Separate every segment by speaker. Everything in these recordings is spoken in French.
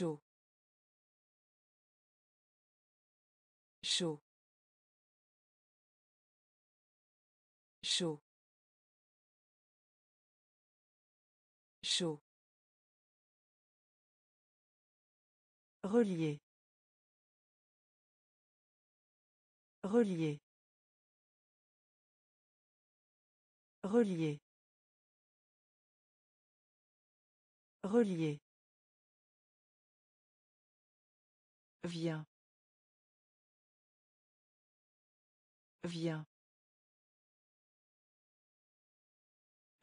Speaker 1: chaud chaud chaud chaud Relier. Relier. Relier. Relier. Viens. Viens.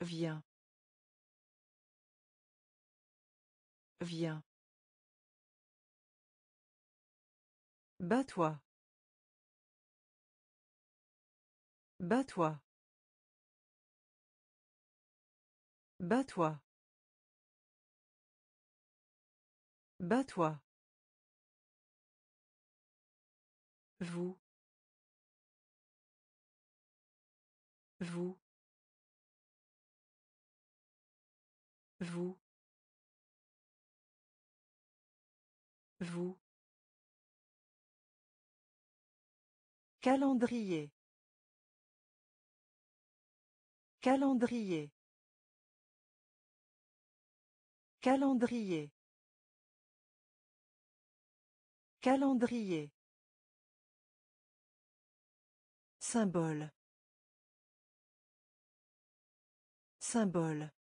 Speaker 1: Viens. Viens. Bats-toi. Bats-toi. Bats-toi. Bats-toi. Vous. Vous. Vous. Vous. Calendrier. Calendrier. Calendrier. Calendrier. Symbole. Symbole.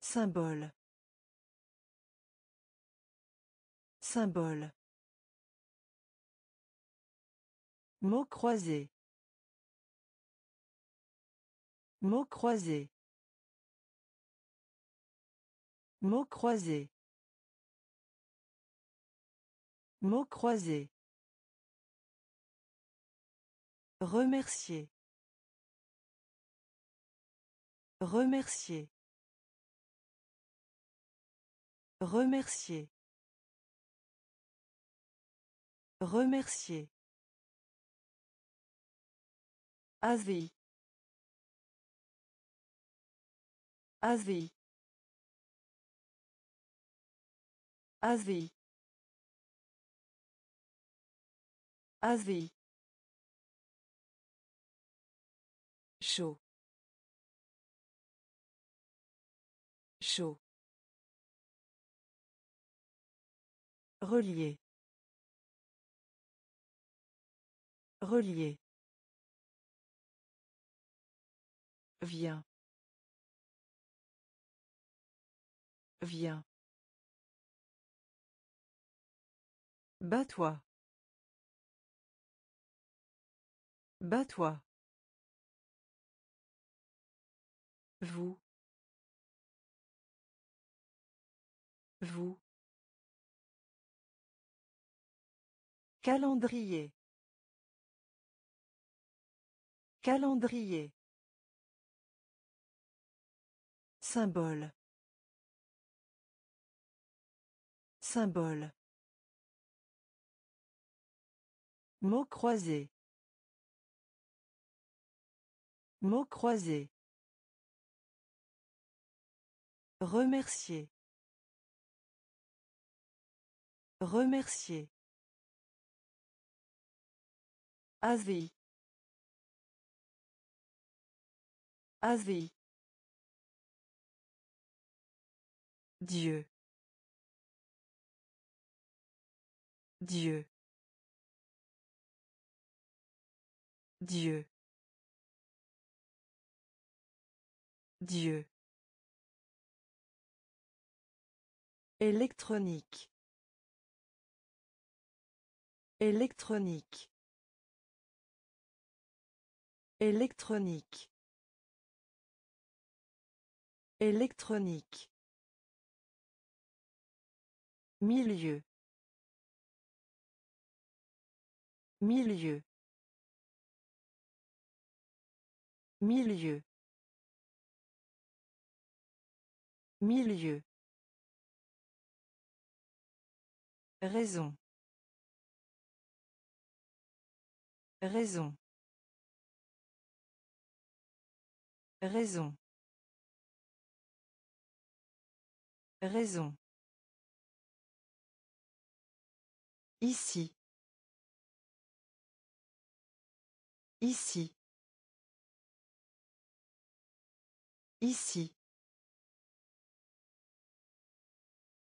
Speaker 1: Symbole. Symbole. Mots croisés. Mots croisés. Mots croisés. Mots croisés. Remercier. Remercier. Remercier. Remercier. ASVI. ASVI. ASVI. ASVI. Chaud chaud relier relier Viens. Viens. Bats-toi. Bats-toi. Vous. Vous. Calendrier. Calendrier. Symbole. Symbole. Mots croisés. Mots croisés. Remercier. Remercier. ASVI. ASVI. Dieu. Dieu. Dieu. Dieu. Électronique. Électronique. Électronique. Électronique. Milieu. Milieu. Milieu. Milieu. Raison. Raison. Raison. Raison. Ici. Ici. Ici.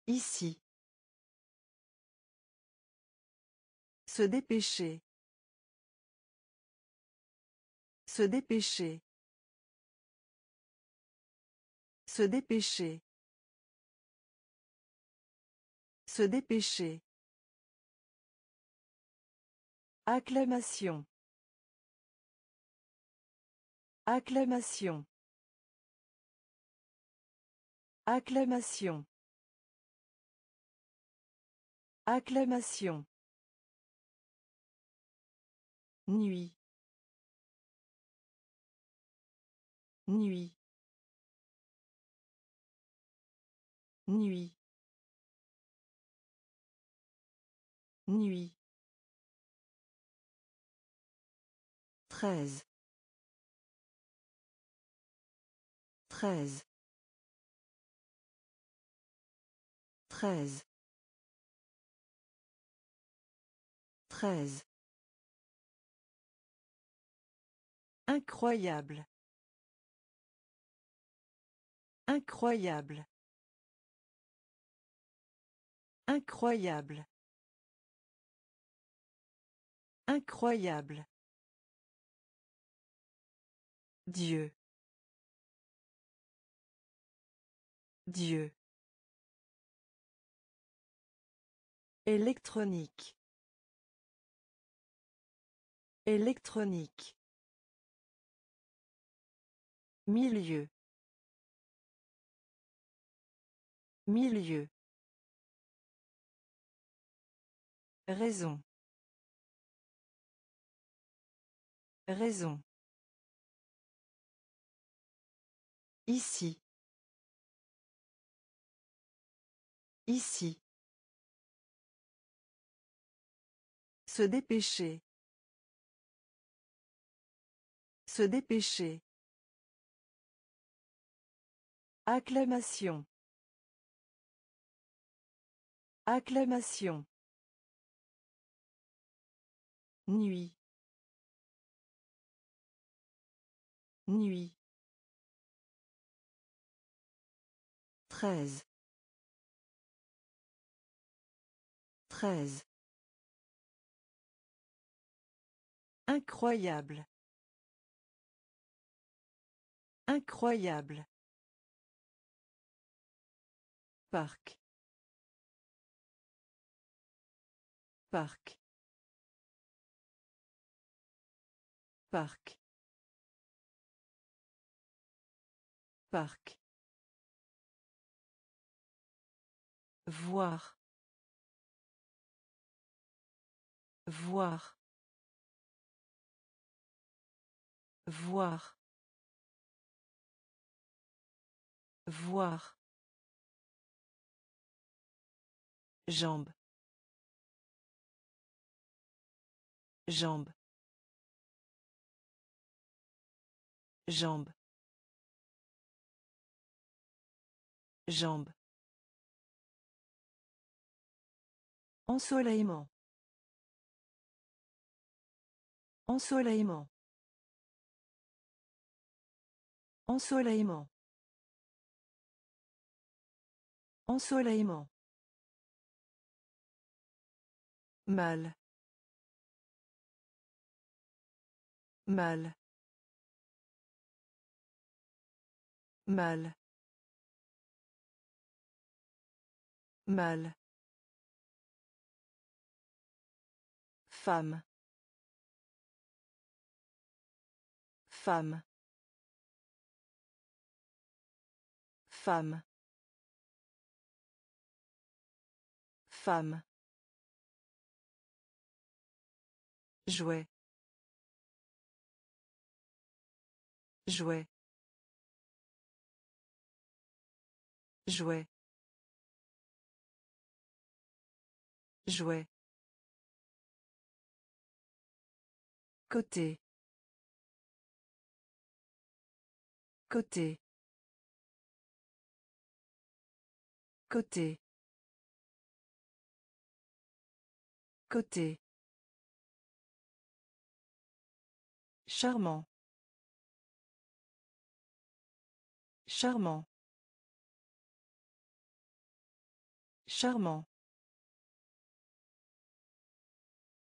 Speaker 1: Ici. Se dépêcher. Se dépêcher. Se dépêcher. Se dépêcher. Acclamation. Acclamation. Acclamation. Acclamation. Nuit. Nuit. Nuit. Nuit. Treize. Treize. Treize. Treize. Incroyable. Incroyable. Incroyable. Incroyable. Dieu. Dieu. Électronique. Électronique. Milieu. Milieu. Raison. Raison. Ici. Ici. Se dépêcher. Se dépêcher. Acclamation. Acclamation. Nuit. Nuit. Treize. Treize. Incroyable. Incroyable. Parc. Parc. Parc. Parc. Voir. Voir. Voir. Voir. Jambe. Jambe. Jambe. Jambe. Ensoleillement. Ensoleillement. Ensoleillement. Ensoleillement. Mal. Mal. Mal. Mal. Femme. Femme. Femme. Femme. Jouet. Jouet. Jouet. Jouet. Côté. Côté. Côté. Côté. Charmant. Charmant. Charmant.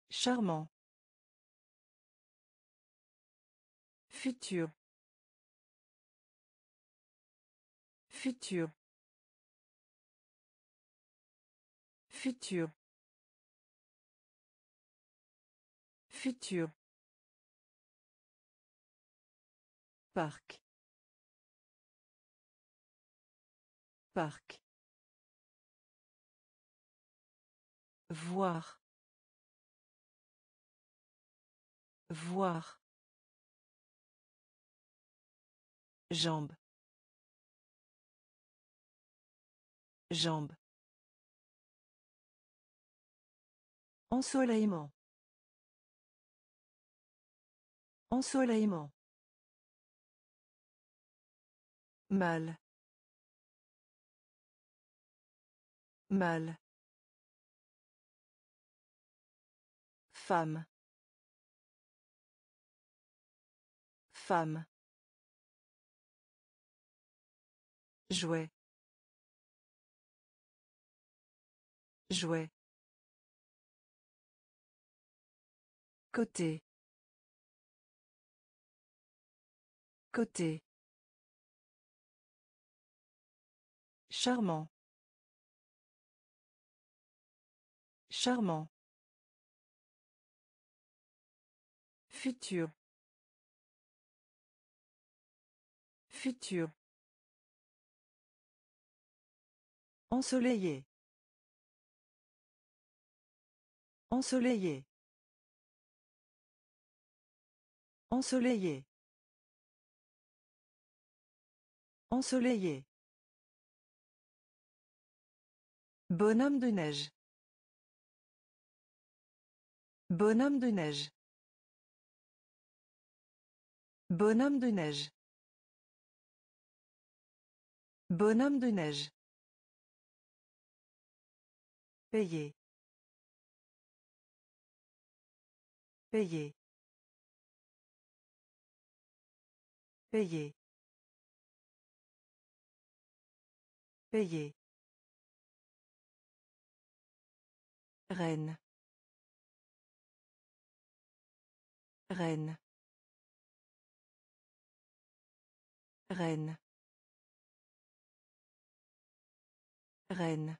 Speaker 1: Charmant. Futur. Futur. Futur. Futur. Parc. Parc. Voir. Voir. Jambe. Jambe. Ensoleillement. Ensoleillement. Mal. Mal. Femme. Femme. Jouet. Jouet. Côté. Côté. Charmant. Charmant. Futur. Futur. Ensoleillé. Ensoleillé. Ensoleillé. Ensoleillé. Bonhomme de neige. Bonhomme de neige. Bonhomme de neige. Bonhomme de neige. Payer. Payer. Payer. Payer. Reine. Reine. Reine. Reine.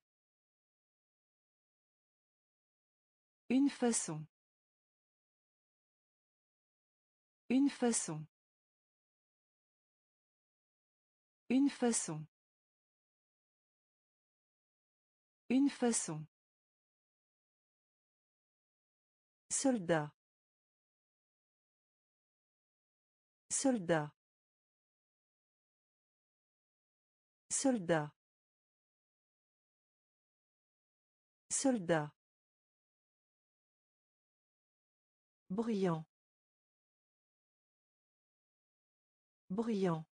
Speaker 1: Une façon. Une façon. Une façon. Une façon. Soldat. Soldat. Soldat. Soldat. Bruyant. Bruyant.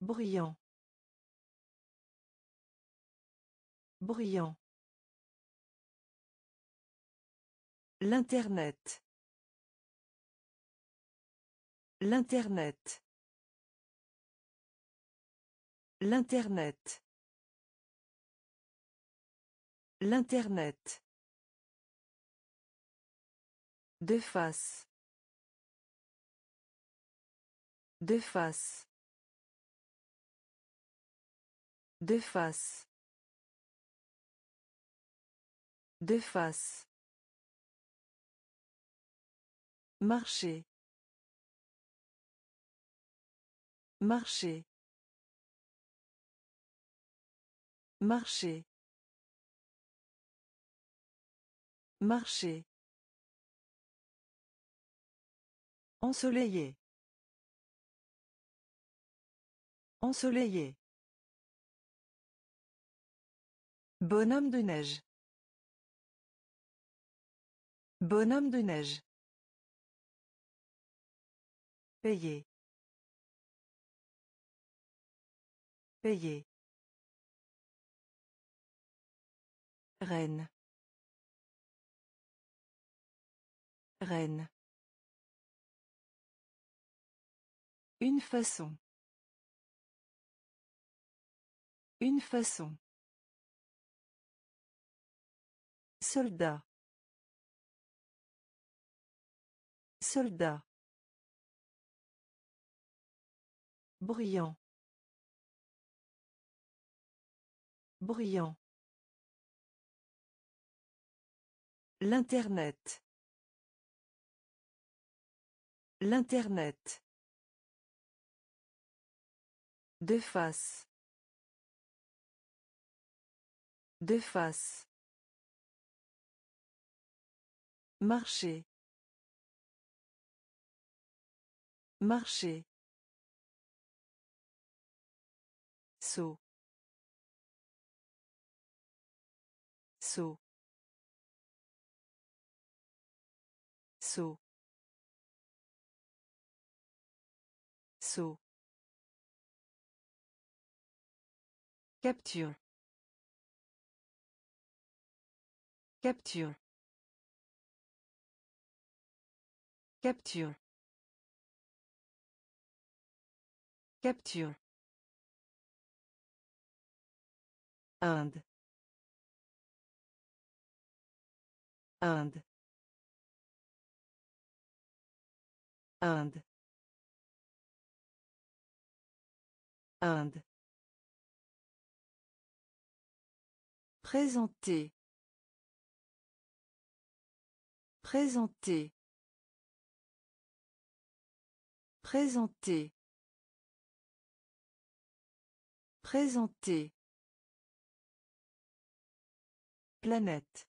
Speaker 1: Bruyant. Bruyant. L'Internet. L'Internet. L'Internet. L'Internet. De face. De face. De face. De face. Marcher. Marcher. Marcher. Marcher. Ensoleillé. Ensoleillé. Bonhomme de neige. Bonhomme de neige. Payer. Payer. Reine. Reine. Une façon. Une façon. Soldat. Soldat. Bruyant. Bruyant. L'Internet. L'Internet. De face. De face. Marcher. Marcher. Saut. Saut. Saut. Saut. Capture. Capture. Capture. Capture. Inde. Inde. Inde. Inde. Présenter. Présenter. Présenter. Présenter. Planète.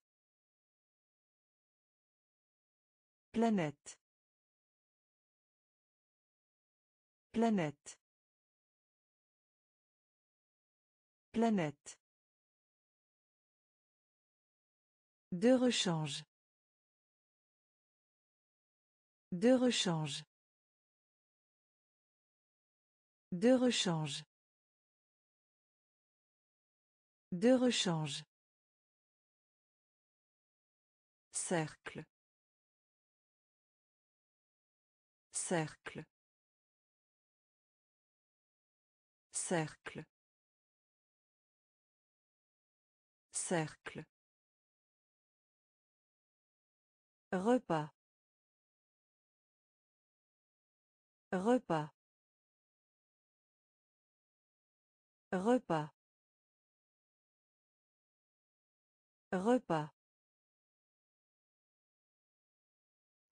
Speaker 1: Planète. Planète. Planète. De rechange. De rechange. De rechange. De rechange. Cercle. Cercle. Cercle. Cercle. Repas. Repas. Repas. Repas.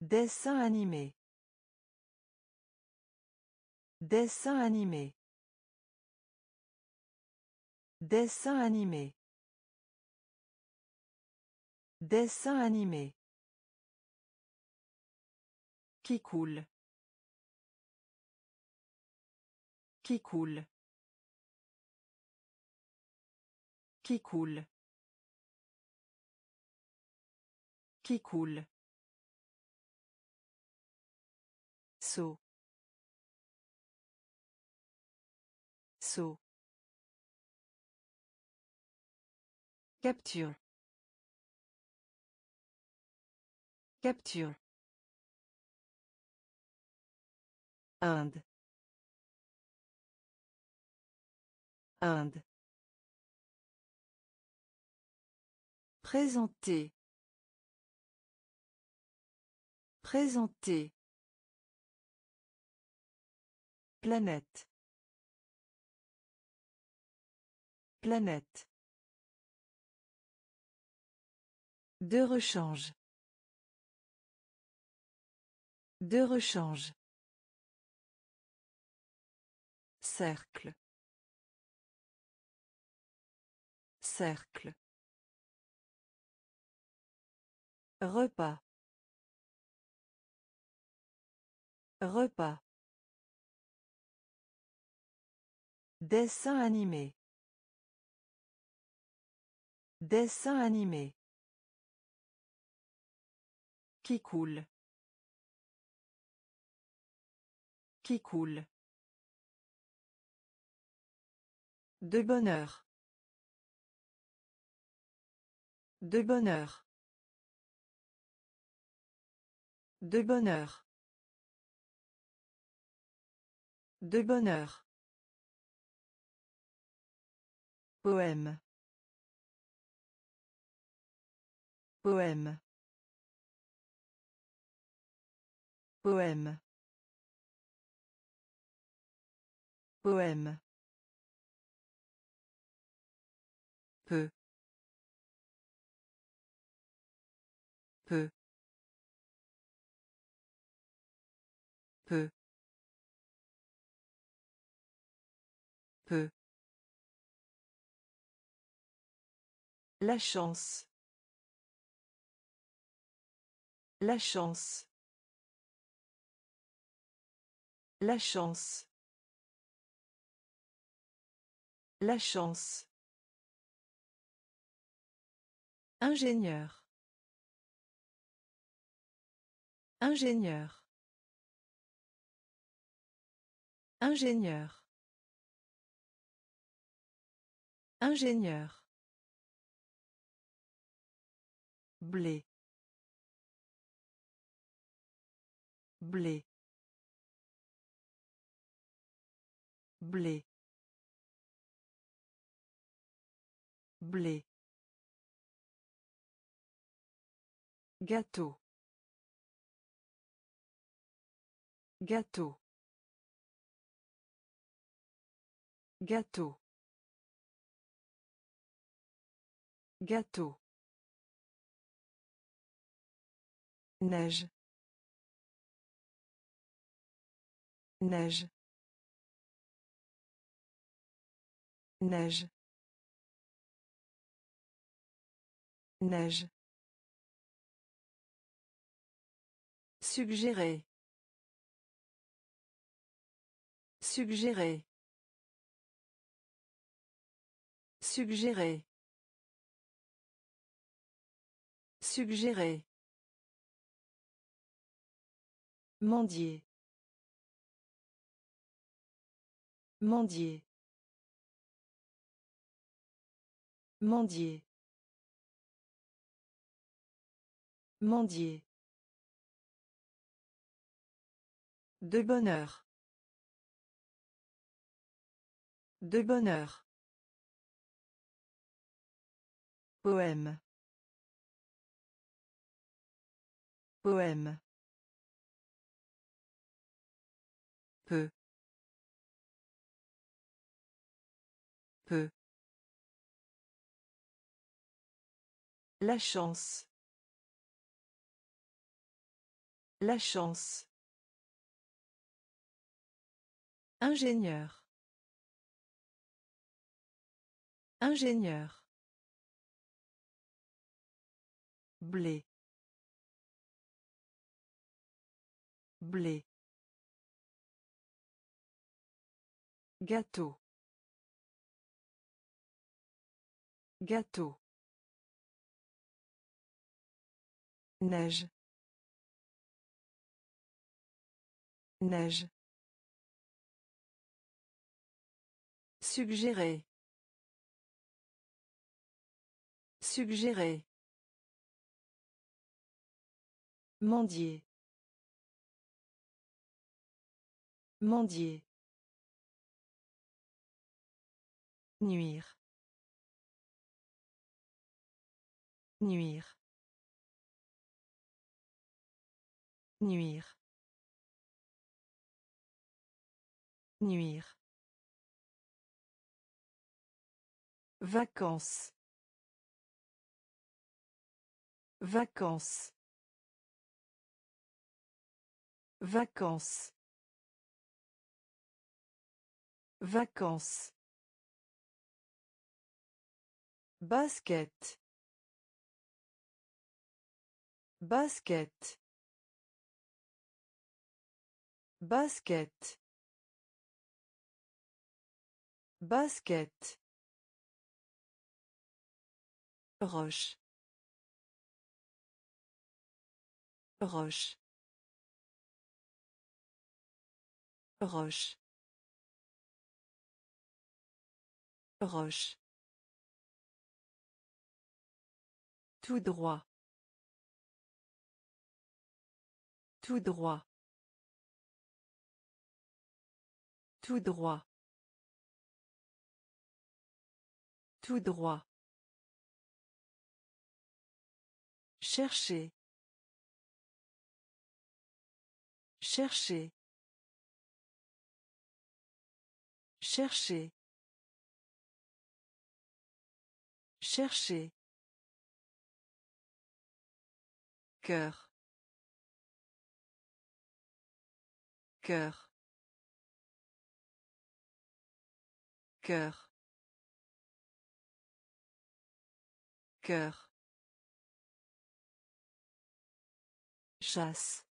Speaker 1: Dessin animé. Dessin animé. Dessin animé. Dessin animé. Qui coule. Qui coule. Qui coule. Qui coule. Saut. Saut. Capture. Capture. Inde. Inde. Présenter. Présenter. Planète. Planète. De rechange. De rechange. Cercle. Cercle. Repas. Repas. Dessin animé. Dessin animé. Qui coule. Qui coule. De bonheur. De bonheur. De bonheur. De bonheur. Poème. Poème. Poème. Poème. peu La chance. La chance. La chance. La chance. Ingénieur. Ingénieur. Ingénieur. Ingénieur. Blé blé blé blé Gâteau. Gâteau. Gâteau. Gâteau. Neige. Neige. Neige. Neige. Suggérer. Suggérer. Suggérer. Suggérer. Mendier. Mendier. Mendier. Mendier. De bonheur. De bonheur. Poème. Poème. La chance. La chance. Ingénieur. Ingénieur. blé blé Gâteau. Gâteau. Neige. Neige. Suggérer. Suggérer. Mendier. Mendier. Nuire. Nuire. Nuire. Nuire. Vacances. Vacances. Vacances. Vacances. Basket. Basket. Basket. Basket. Roche. Roche. Roche. Roche. Tout droit. Tout droit. Tout droit. Tout droit. Chercher. Chercher. Chercher. Chercher. Cœur. Cœur. Cœur. Cœur. Chasse.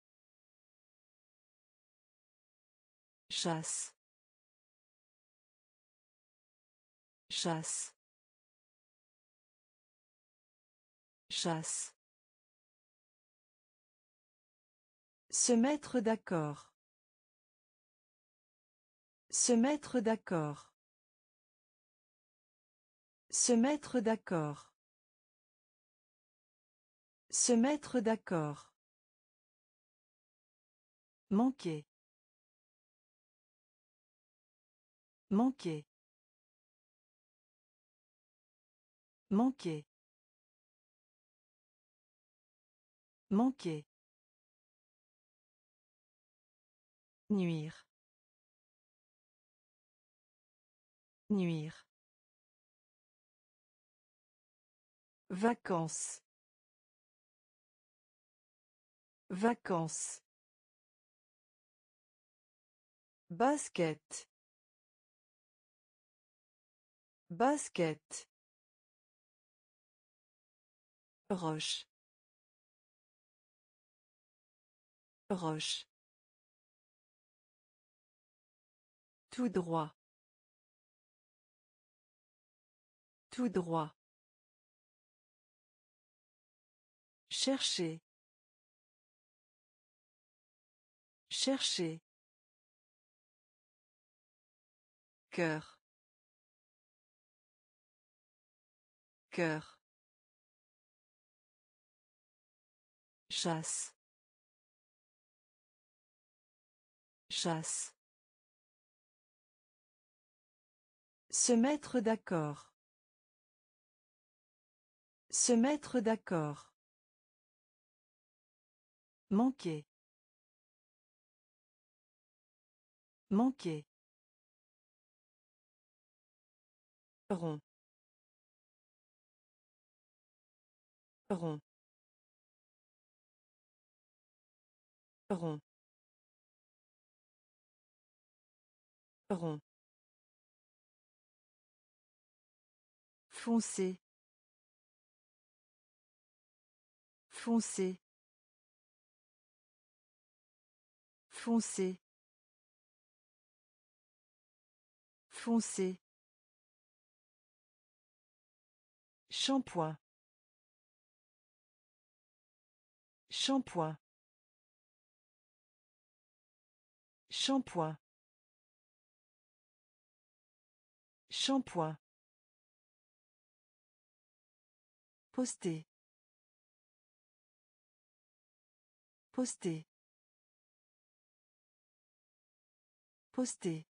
Speaker 1: Chasse. Chasse. Chasse. Se mettre d'accord. Se mettre d'accord. Se mettre d'accord. Se mettre d'accord. Manquer. Manquer. Manquer. Manquer. Nuire. Nuire. Vacances. Vacances. Basket. Basket. Roche. Roche. Tout droit. Tout droit. Chercher. Chercher. Cœur. Cœur. Chasse. Chasse. Se mettre d'accord. Se mettre d'accord. Manquer. Manquer. rond. Rond. Rond. Rond. Foncé foncé foncé foncé Shampoing. Shampoing. Shampoing. Shampoing. Poster. Poster. Poster.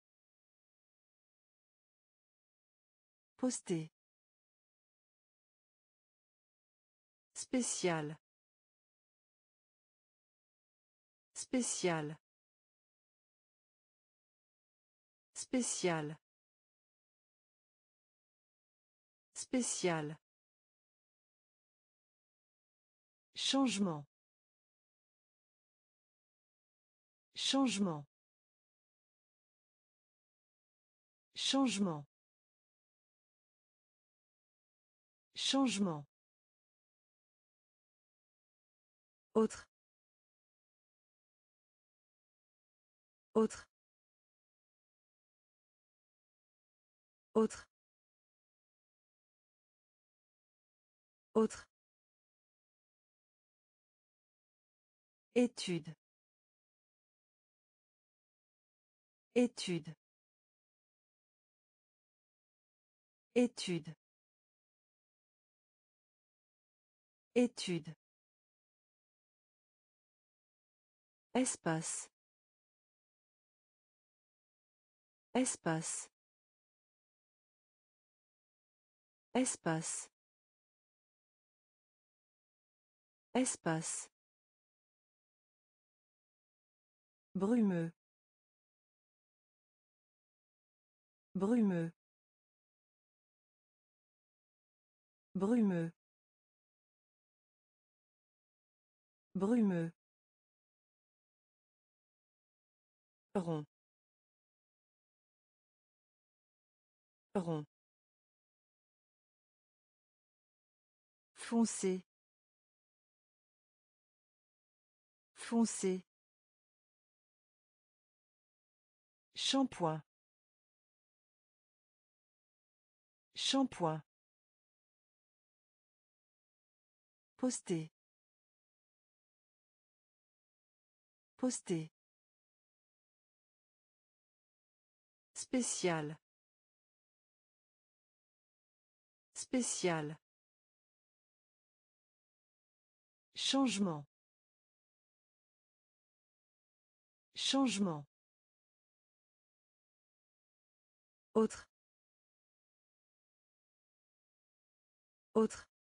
Speaker 1: Poster. Spécial. Spécial. Spécial. Spécial. Changement. Changement. Changement. Changement. Autre. Autre. Autre. Autre. Étude. Étude. Étude. Étude. Espace. Espace. Espace. Espace. Brumeux. Brumeux. Brumeux. Brumeux. rond rond foncé foncé Shampoing. Shampoing. Poster. Poster. Spécial. Spécial. Changement. Changement. Autre. Autre.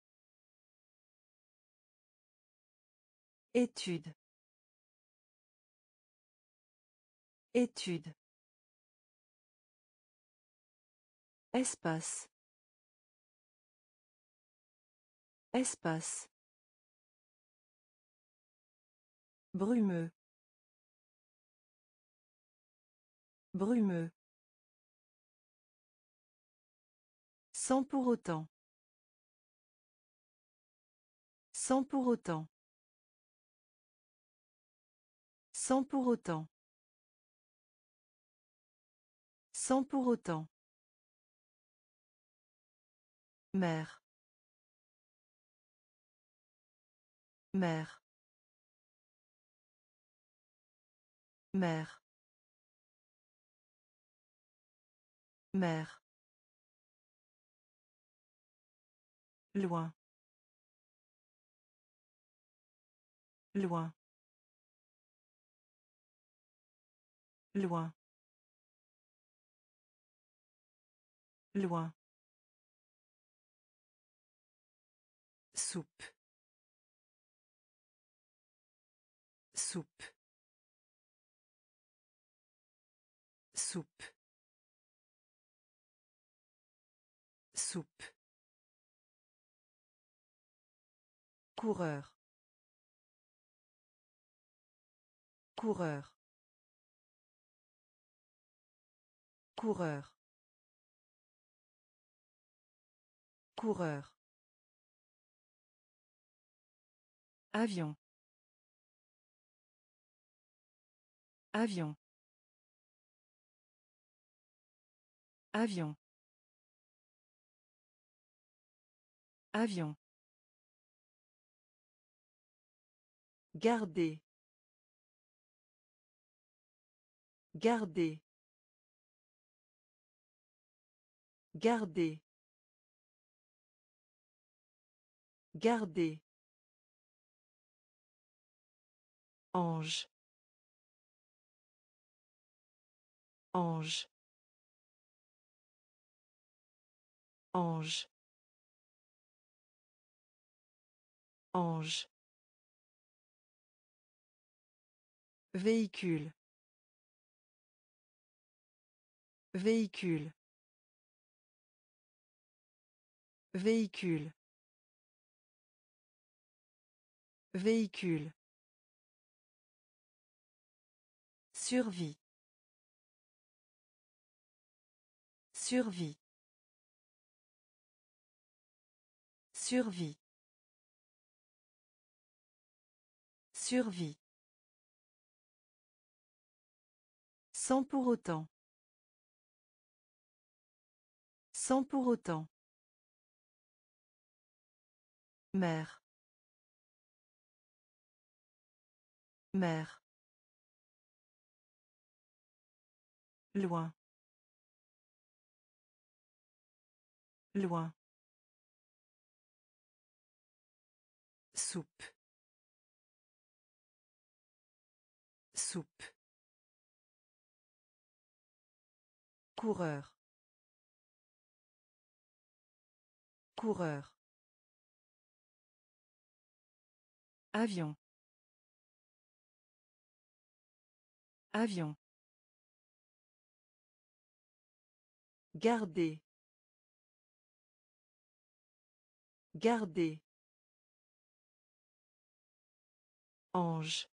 Speaker 1: Étude. Étude. Espace. Espace. Brumeux. Brumeux. Sans pour autant. Sans pour autant. Sans pour autant. Sans pour autant. Mère. Mère. Mère. Mère. Loin. Loin. Loin. Loin. Soupe. Soupe. Soupe. Soupe. Coureur. Coureur. Coureur. Coureur. Avion. Avion. Avion. Avion. Garder. Garder. Garder. Garder. Ange. Ange. Ange. Ange. Véhicule. Véhicule. Véhicule. Véhicule. Survie. Survie. Survie. Survie. Sans pour autant. Sans pour autant. Mère. Mère. Loin. Loin. Soupe. Soupe. Coureur. Coureur. Avion. Avion. Garder. Garder. Ange.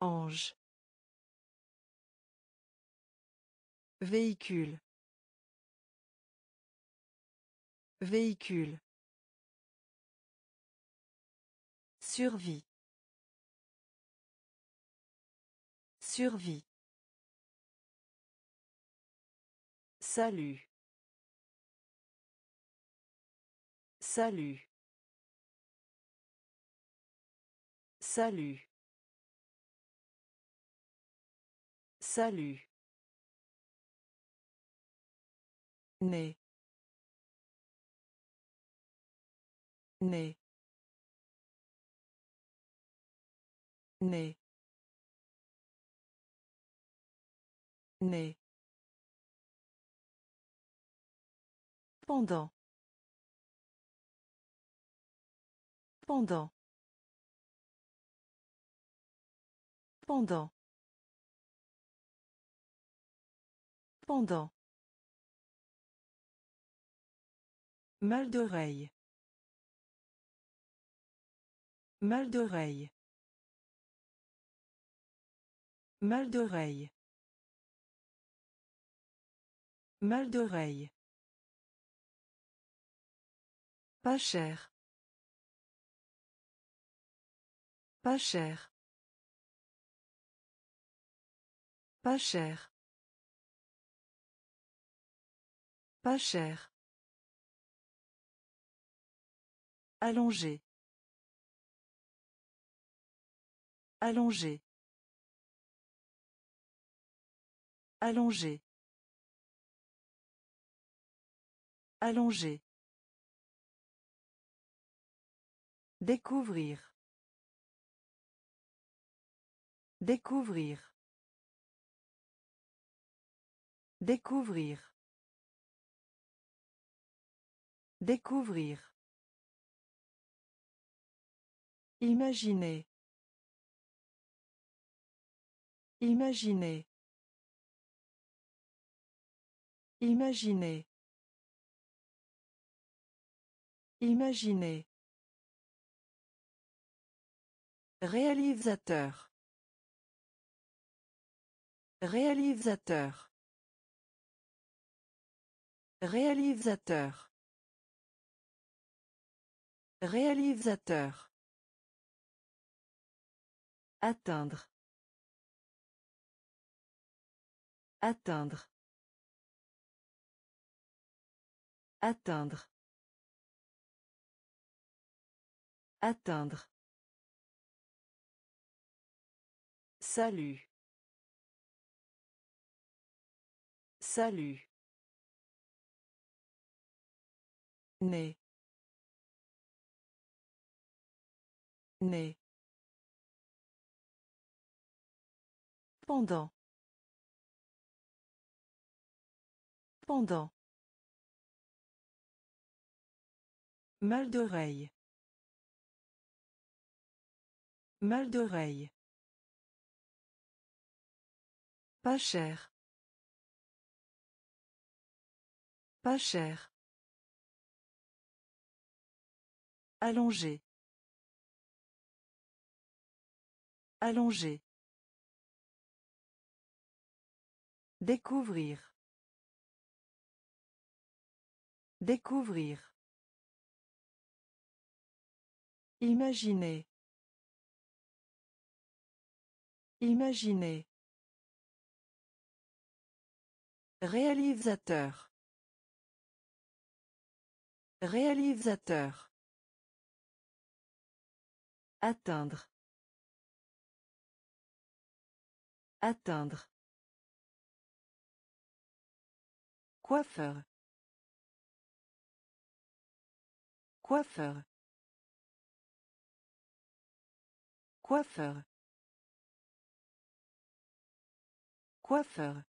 Speaker 1: Ange. Véhicule. Véhicule. Survie. Survie. Salut. Salut. Salut. Salut. Né. Né. Né. Né. Pendant. Pendant. Pendant. Pendant. Mal d'oreille. Mal d'oreille. Mal d'oreille. Mal d'oreille. Pas cher. Pas cher. Pas cher. Pas cher. Allongé. Allongé. Allongé. Allongé. Découvrir. Découvrir. Découvrir. Découvrir. Imaginez. Imaginez. Imaginez. Imaginez. Réalisateur. Réalisateur. Réalisateur. Réalisateur. Atteindre. Atteindre. Atteindre. Atteindre. Salut. Salut. Né. Né. Pendant. Pendant. Mal d'oreille. Mal d'oreille. Pas cher. Pas cher. Allongé. Allongé. Découvrir. Découvrir. Imaginez. Imaginez. Réalisateur. Réalisateur. Atteindre. Atteindre. Coiffeur. Coiffeur. Coiffeur. Coiffeur.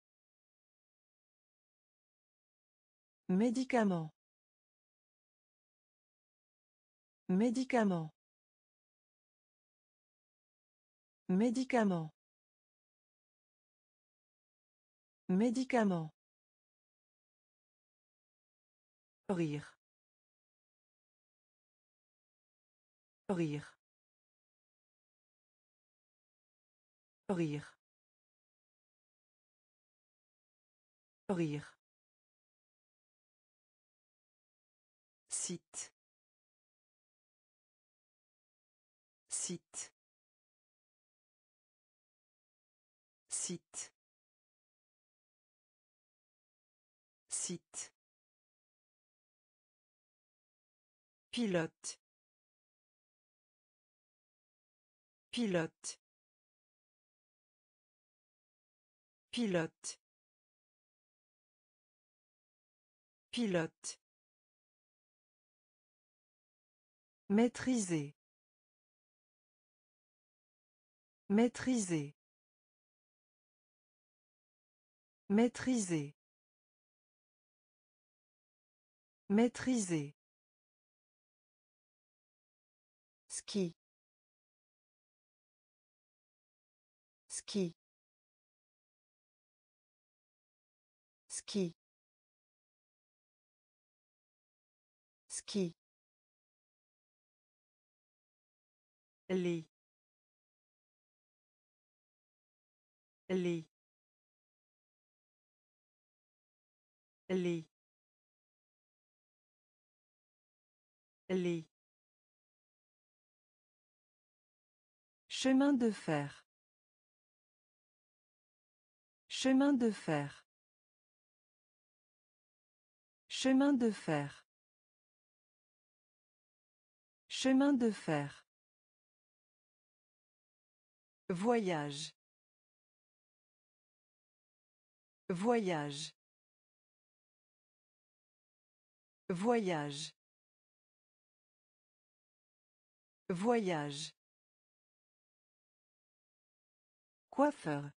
Speaker 1: Médicament. Médicament. Médicament. Médicament. Rire. Rire. Rire. Rire. Site. Site. Site. Site. Pilote. Pilote. Pilote. Pilote. Maîtriser. Maîtriser. Maîtriser. Maîtriser. Ski. Ski. Ski. Ski. Lit. Lit. Lit. Lit. Chemin de fer. Chemin de fer. Chemin de fer. Chemin de fer. Voyage. Voyage. Voyage. Voyage. Coiffeur.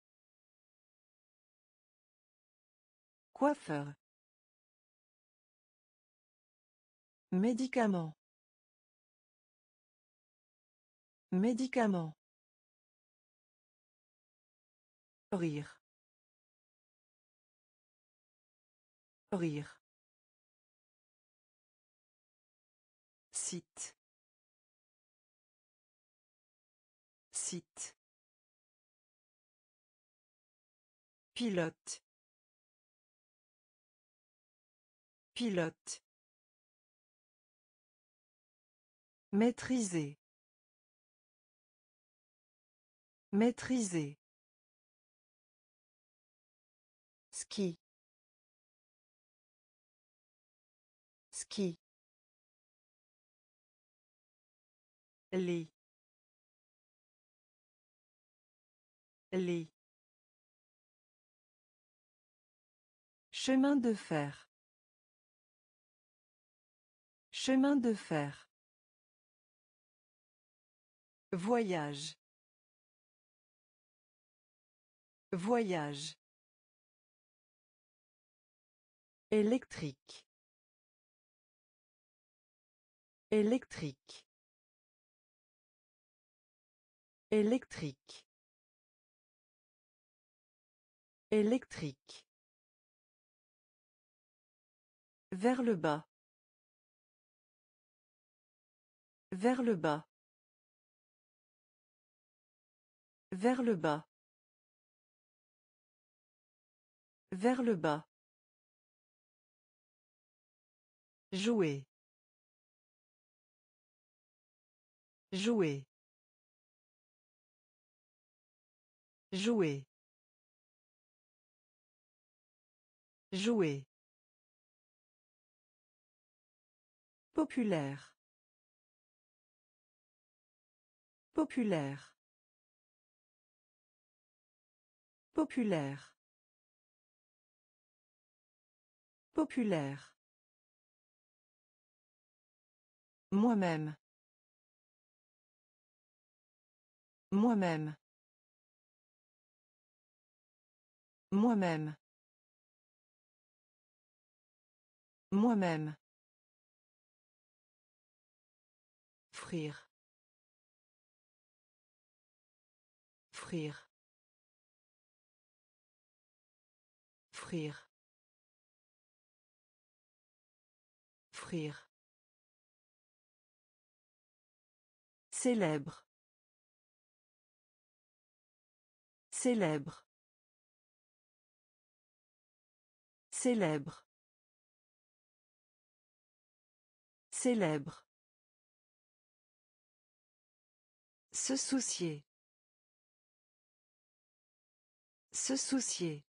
Speaker 1: Coiffeur. Médicament. Médicament. Rire. Rire. Site. Site. Pilote. Pilote. Maîtriser. Maîtriser. Ski. Ski. Lit. Lit. Chemin de fer. Chemin de fer. Voyage. Voyage. Électrique. Électrique. Électrique. Électrique. Vers le bas. Vers le bas. Vers le bas. Vers le bas. Jouer. Jouer. Jouer. Jouer. Populaire. Populaire. Populaire. Populaire. Moi-même. Moi-même. Moi-même. Moi-même. Frire. Frire. Frire. Frire. Célèbre. Célèbre. Célèbre. Célèbre. Se soucier. Se soucier.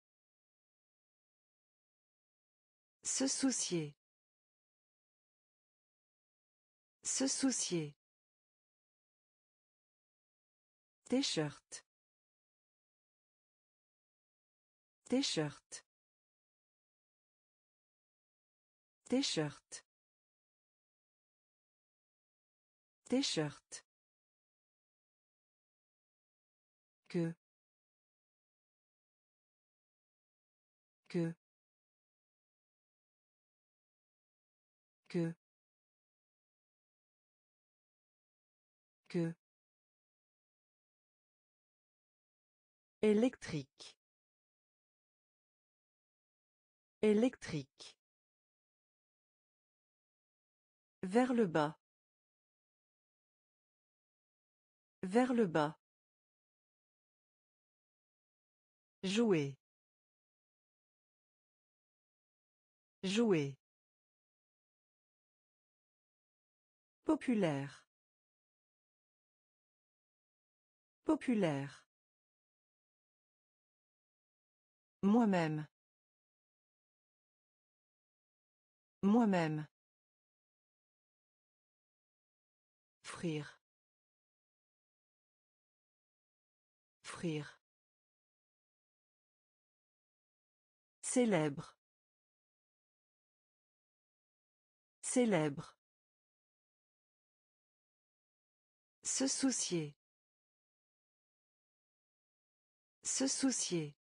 Speaker 1: Se soucier. Se soucier. T-shirt. T-shirt. T-shirt. T-shirt. que que que que. Électrique. Électrique. Vers le bas. Vers le bas. Jouer. Jouer. Populaire. Populaire. Moi-même. Moi-même. Frire. Frire. Célèbre. Célèbre. Se soucier. Se soucier.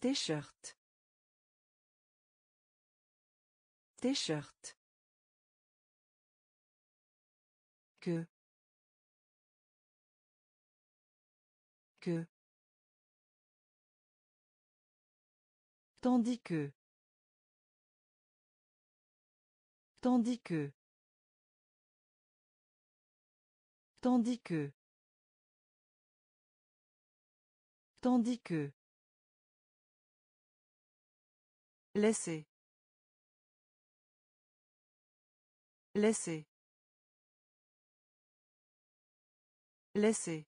Speaker 1: T-shirt. T-shirt. Que. Que. Tandis que. Tandis que. Tandis que. Tandis que. Laissez. Laissez. Laissez.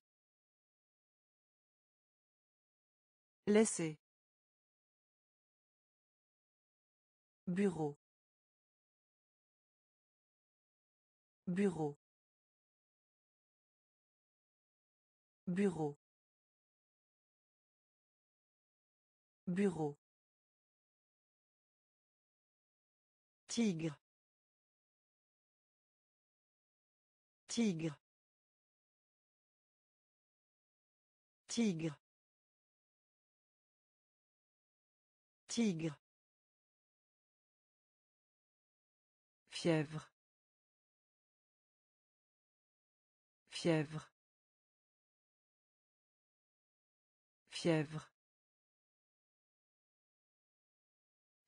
Speaker 1: Laissez. Bureau. Bureau. Bureau. Bureau. Tigre. Tigre. Tigre. Tigre. Fièvre. Fièvre. Fièvre.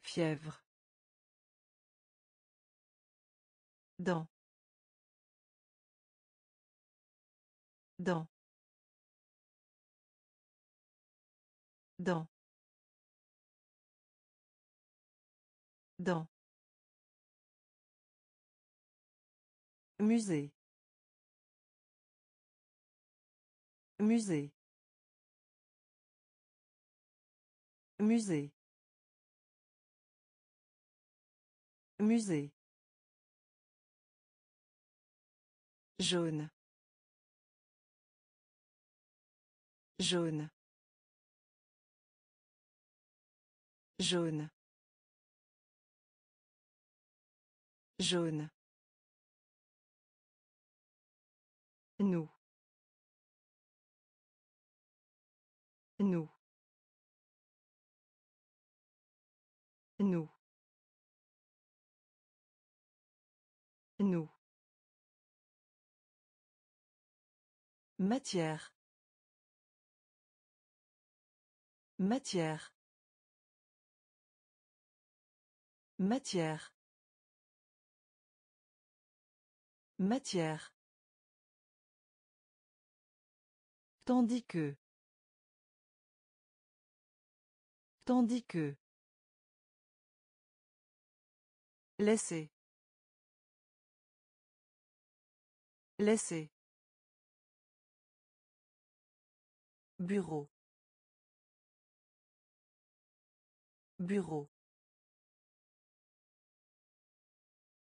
Speaker 1: Fièvre. Dans. Dans. Dans. Dans. Musée. Musée. Musée. Musée. Jaune. Jaune. jaune jaune nous nous nous nous Matière. Matière. Matière. Matière. Tandis que. Tandis que. Laissez. Laissez. Bureau. Bureau.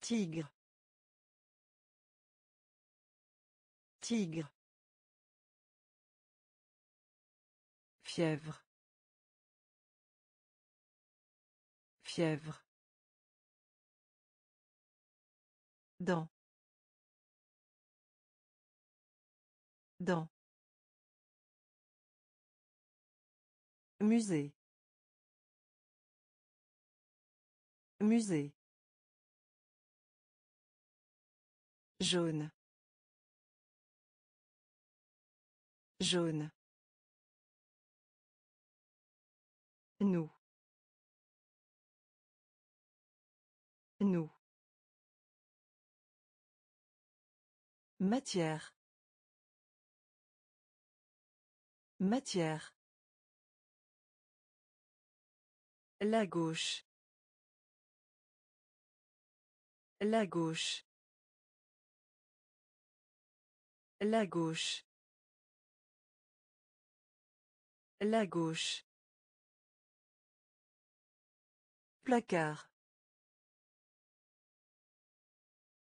Speaker 1: Tigre. Tigre. Fièvre. Fièvre. Dans. Dans. Musée. Musée. Jaune. Jaune. Nous. Nous. Matière. Matière. La gauche. La gauche. La gauche. La gauche. Placard.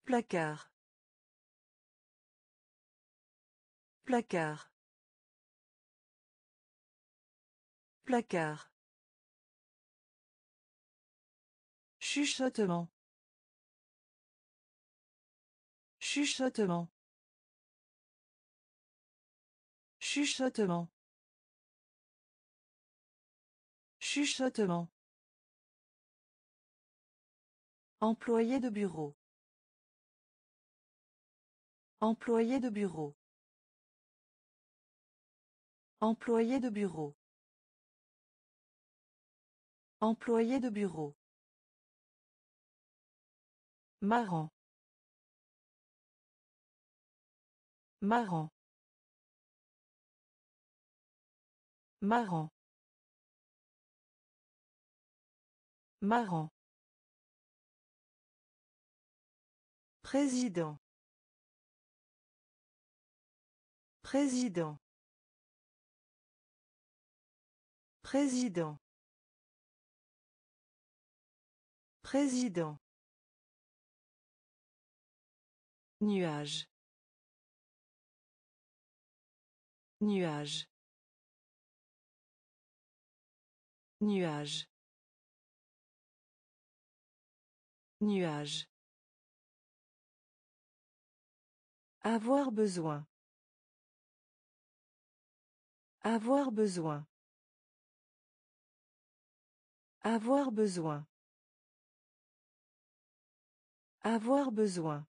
Speaker 1: Placard. Placard. Placard. Chuchotement. Chuchotement. Chuchotement. Chuchotement. Employé de bureau. Employé de bureau. Employé de bureau. Employé de bureau. Marrant. Marrant. Marrant. Marrant. Président. Président. Président. Président. Nuage. Nuage. Nuage. Nuage. Avoir besoin. Avoir besoin. Avoir besoin. Avoir besoin.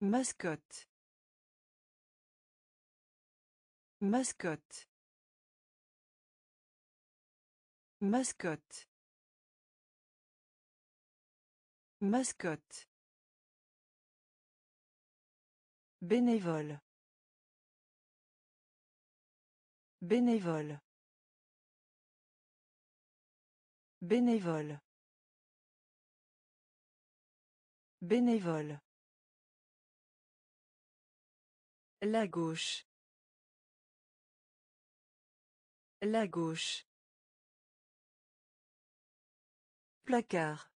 Speaker 1: Mascotte. Mascotte. Mascotte. Mascotte. Bénévole. Bénévole. Bénévole. Bénévole. La gauche. La gauche. Placard.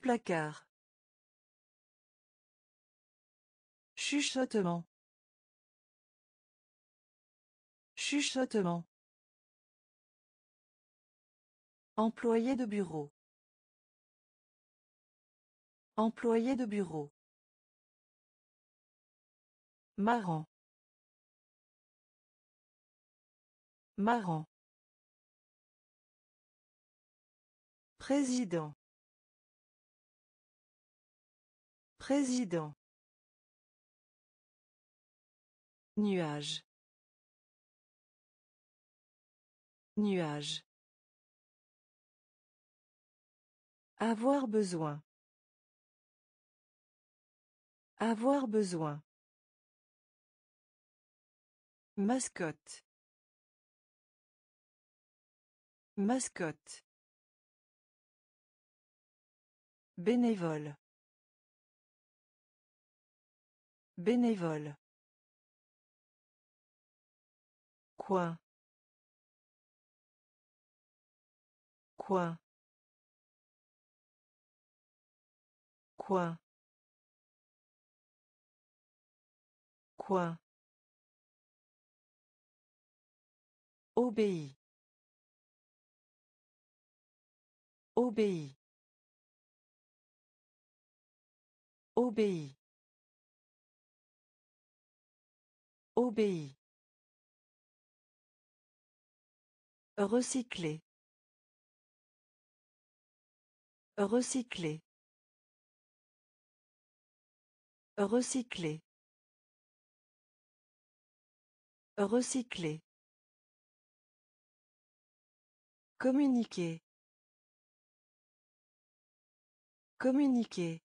Speaker 1: Placard. Chuchotement. Chuchotement. Employé de bureau. Employé de bureau. Marrant. Marrant. Président. Président. Nuage. Nuage. Avoir besoin. Avoir besoin. Mascotte. Mascotte. Bénévole. Bénévole. Coin. Coin. Coin. Coin. Obéit. Obéit. Obéit. Obéit. Recycler. Recycler. Recycler. Recycler. Communiquer. Communiquer.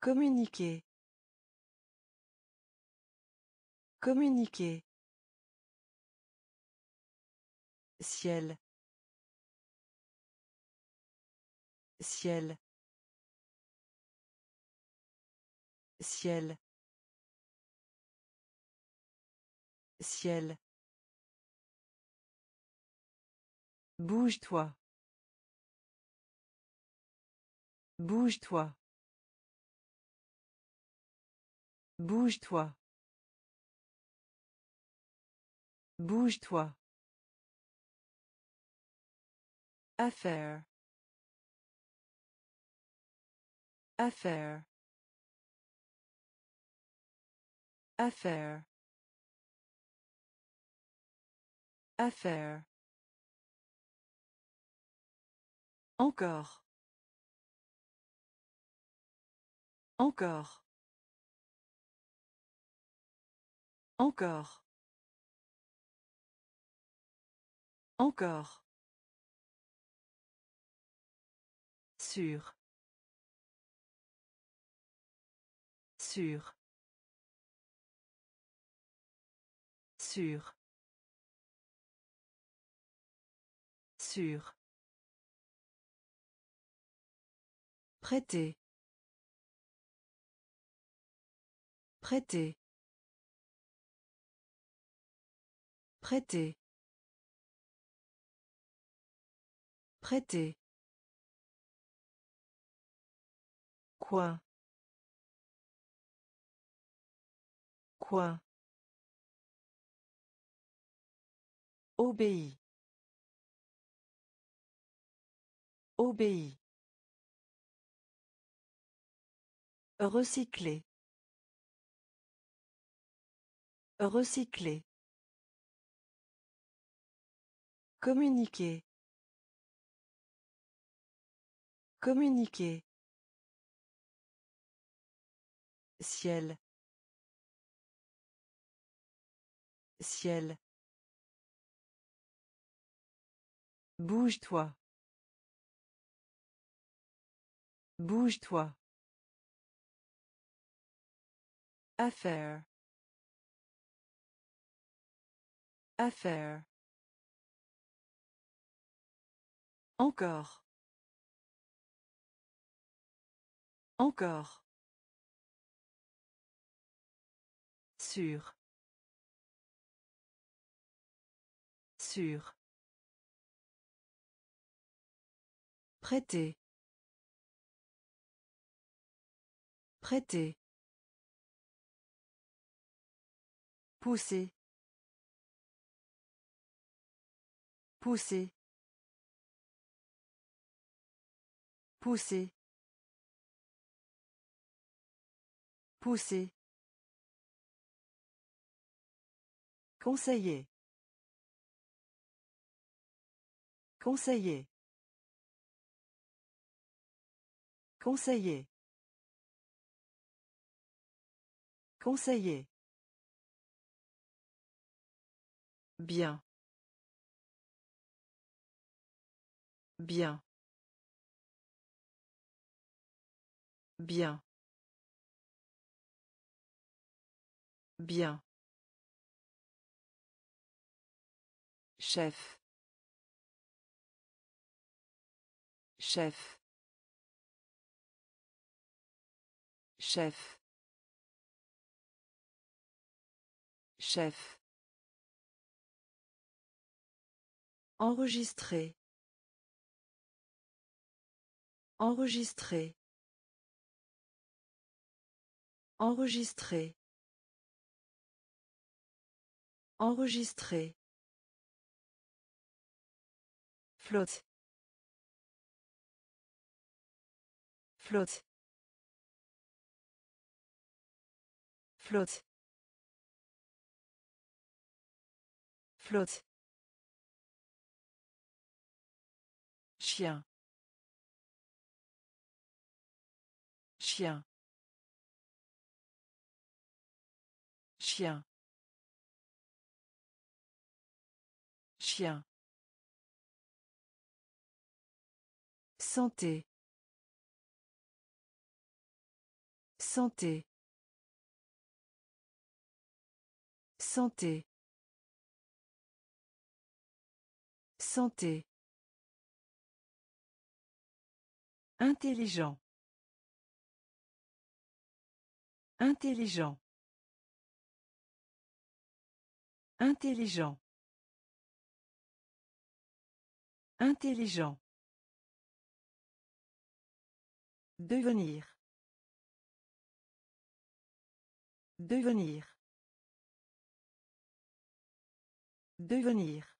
Speaker 1: Communiquer. Communiquer. Ciel. Ciel. Ciel. Ciel. Bouge-toi. Bouge-toi. Bouge-toi. Bouge-toi. Affaire. Affaire. Affaire. Affaire. Encore. Encore. Encore. Encore. Sûr. Sûr. Sûr. Sûr. Prêter. Prêter. Prêter. Prêter. Coin. Coin. Obéit. Obéit. Recycler. Recycler. Communiquer. Communiquer. Ciel. Ciel. Bouge-toi. Bouge-toi. Affaire. Affaire. Encore. Encore. Sûr. Sûr. Prêter. Prêter. Pousser. Pousser. Pousser. Pousser. Conseiller. Conseiller. Conseiller. Conseiller. Bien. Bien. Bien. Bien. Chef. Chef. Chef. Chef. Enregistrer. Enregistrer. Enregistrer. Enregistrer. Flotte. Flotte. Flotte. Flotte. Chien. Chien. Chien. Chien. Santé. Santé. Santé. Santé. Intelligent. Intelligent. Intelligent. Intelligent. Devenir. Devenir. Devenir.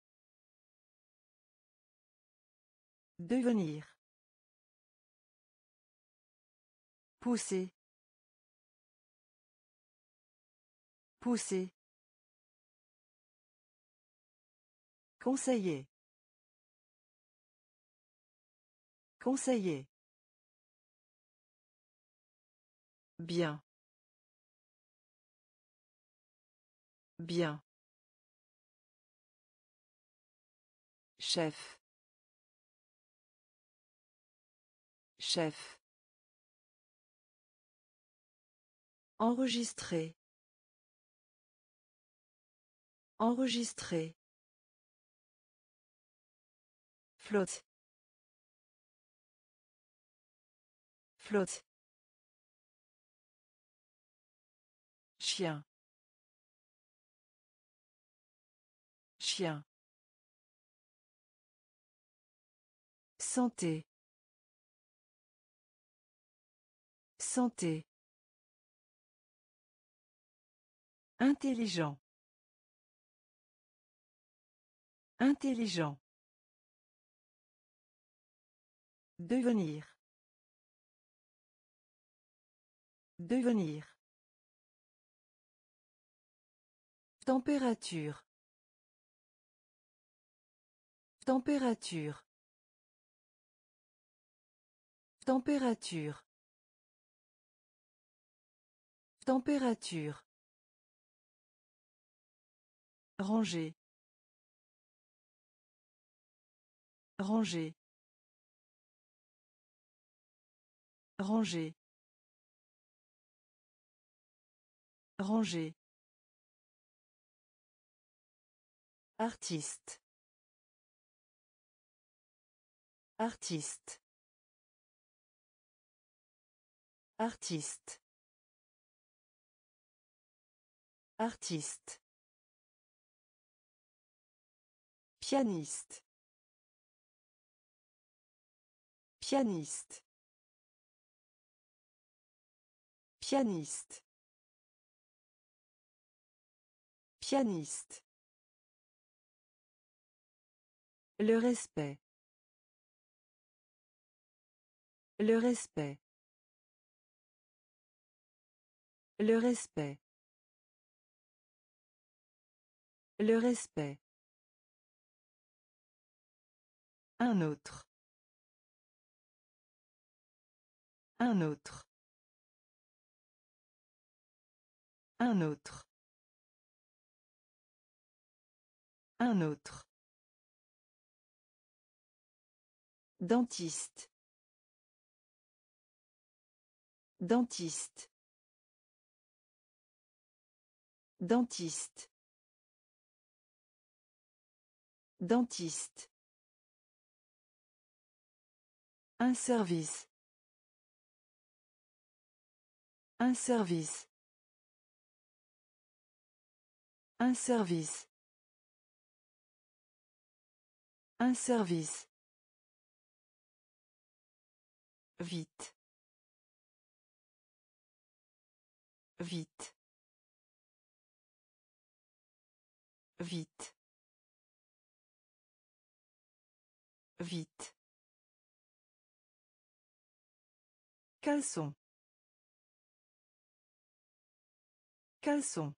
Speaker 1: Devenir. Pousser. Pousser. Conseiller. Conseiller. Bien. Bien. Chef. Chef. Enregistrer. Enregistrer. Flotte. Flotte. Chien. Chien. Santé. Santé. Intelligent. Intelligent. Devenir. Devenir. Température. Température. Température. Température. Ranger. Ranger. Ranger. Ranger. Artiste. Artiste. Artiste. Artiste. Pianiste. Pianiste. Pianiste. Pianiste. Le respect. Le respect. Le respect. Le respect. Un autre. Un autre. Un autre. Un autre. Dentiste. Dentiste. Dentiste. Dentiste. Un service. Un service. Un service. Un service. Vite. Vite. Vite. Vite. Caleçon. Caleçon.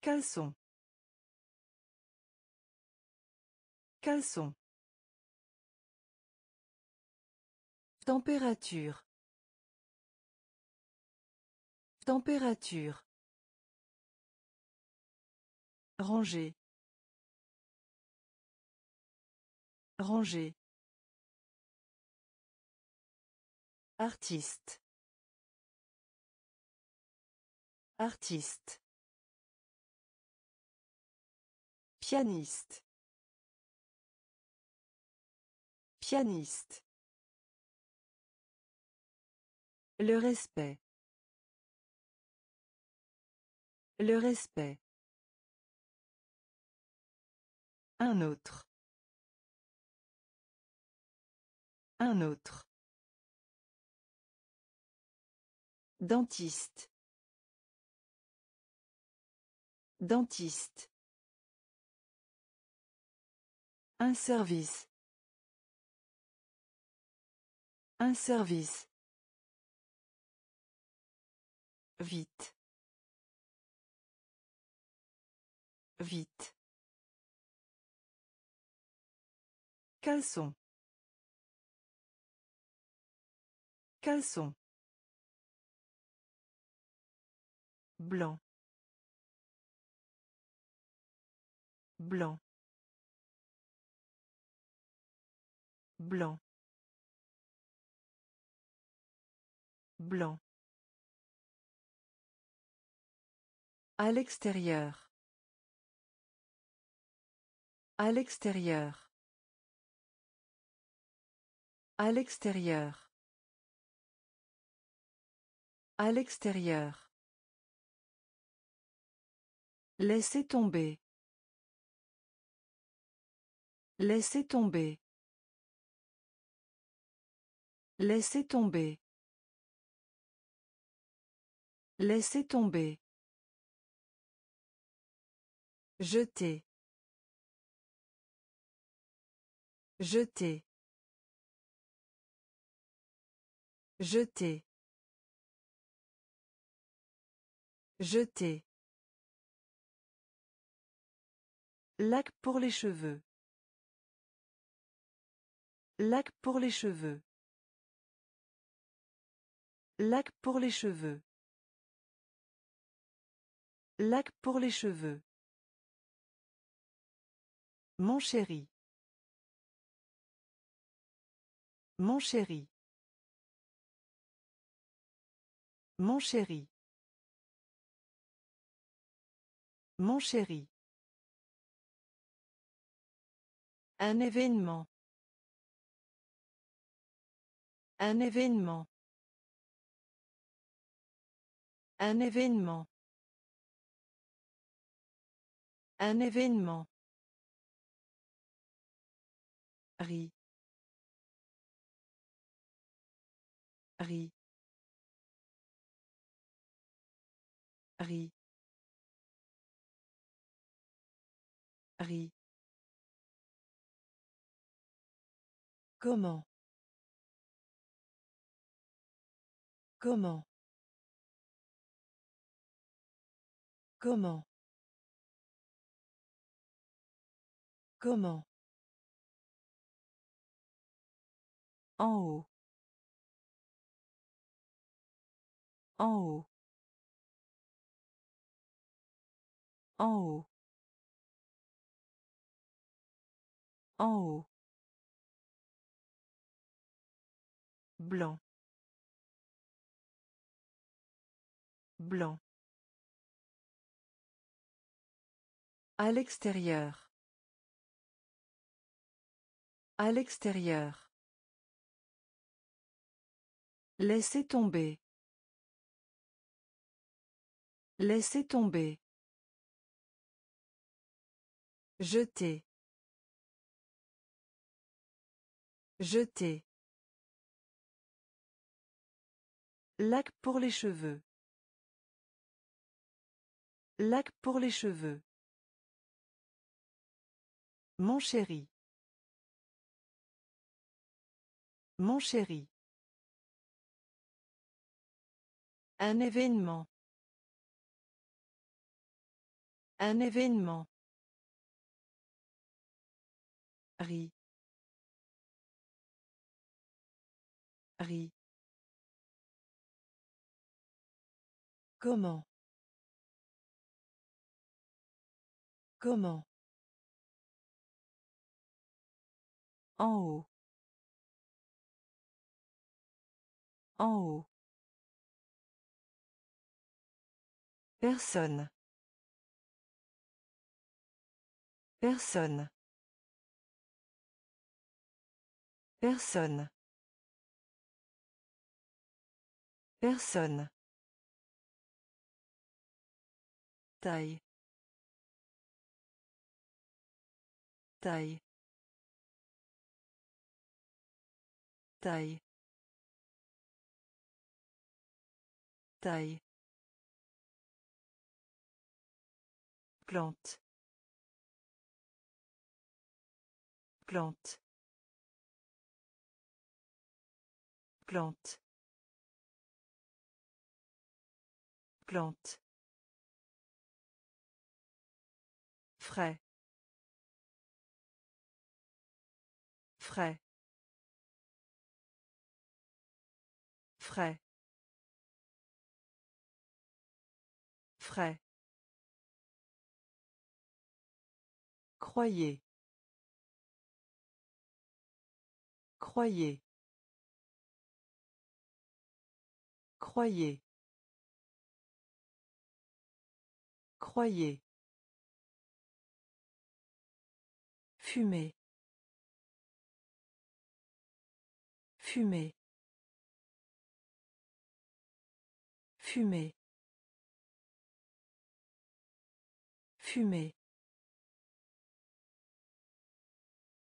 Speaker 1: Caleçon. Caleçon. Température. Température. Ranger. Ranger. Artiste. Artiste. Pianiste. Pianiste. Le respect. Le respect. Un autre. Un autre. Dentiste. Dentiste. Un service. Un service. Vite. Vite. Caleçon. Caleçon. Blanc. Blanc. Blanc. Blanc. À l'extérieur. À l'extérieur. À l'extérieur. À l'extérieur. Laissez tomber. Laissez tomber. Laissez tomber. Laissez tomber. Jeter. Jeter. Jeter. Jeter. Lac pour les cheveux. Lac pour les cheveux. Lac pour les cheveux. Lac pour les cheveux. Mon chéri. Mon chéri. Mon chéri. Mon chéri. Un événement. Un événement. Un événement. Un événement. Riz. Riz. Riz. Riz. Comment? Comment? Comment? Comment? En haut. En haut. En haut. En haut. Blanc. Blanc. À l'extérieur. À l'extérieur. Laissez tomber. Laissez tomber. Jeter. Jeter. Lac pour les cheveux. Lac pour les cheveux. Mon chéri. Mon chéri. Un événement. Un événement. Riz. Riz. Comment? Comment? En haut. En haut. Personne. Personne. Personne. Personne. Taille. Taille. Taille. Taille. Plante. Plante. Plante. Plante. Frais. Frais. Frais. Frais. Croyez. Croyez. Croyez. Croyez. Fumer. Fumer. Fumer. Fumer.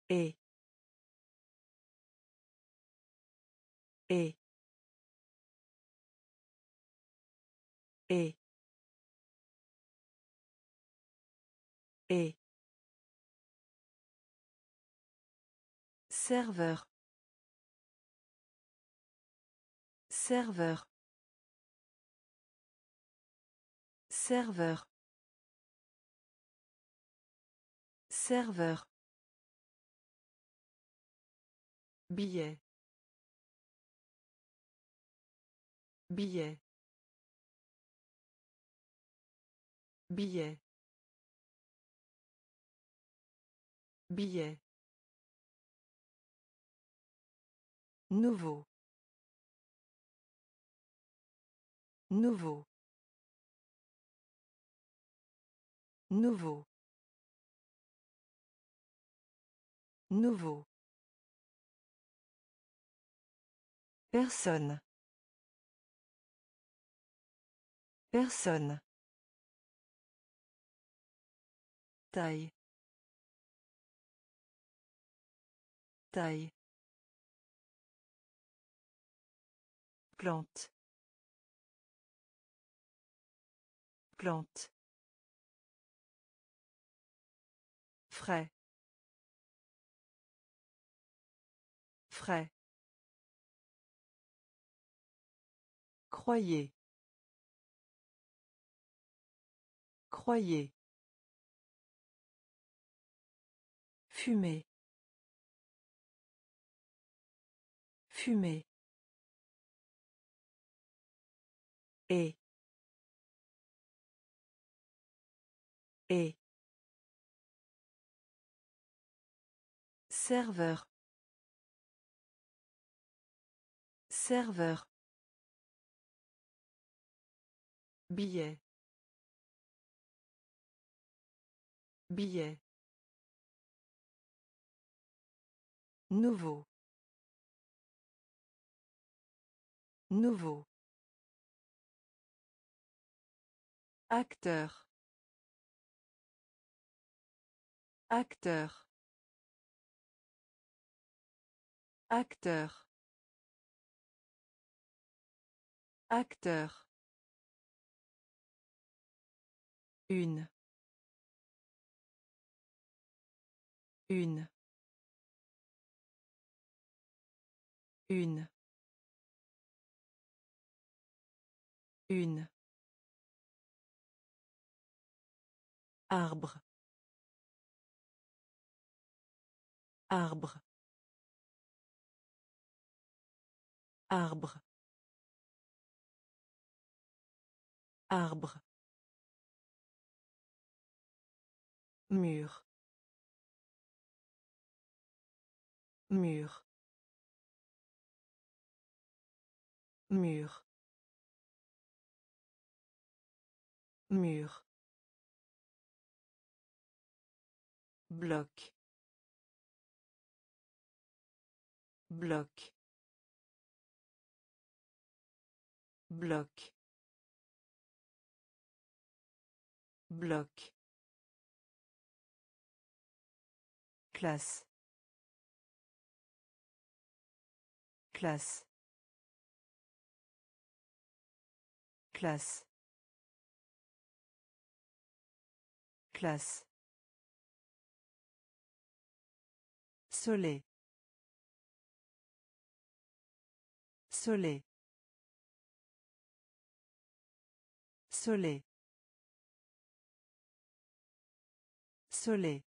Speaker 1: Et. Et. Et. Et. Serveur. Serveur. Serveur. Serveur. Billet. Billet. Billet. Billet. Nouveau. Nouveau. Nouveau. Nouveau. Personne. Personne. Taille. Taille. Plante. Plante. Frais. Frais. Croyez. Croyez. Fumer. Fumer. Et. Et. Serveur. Serveur. Billet. Billet. Nouveau. Nouveau. Acteur. Acteur. Acteur. Acteur. Une. Une. Une. Une. Arbre. Arbre. Arbre. Arbre. Mur. Mur. Mur. Mur. Bloc. Bloc. Bloc. Bloc. Classe. Classe. Classe. Classe. Soleil. Soleil. Soleil. Soleil.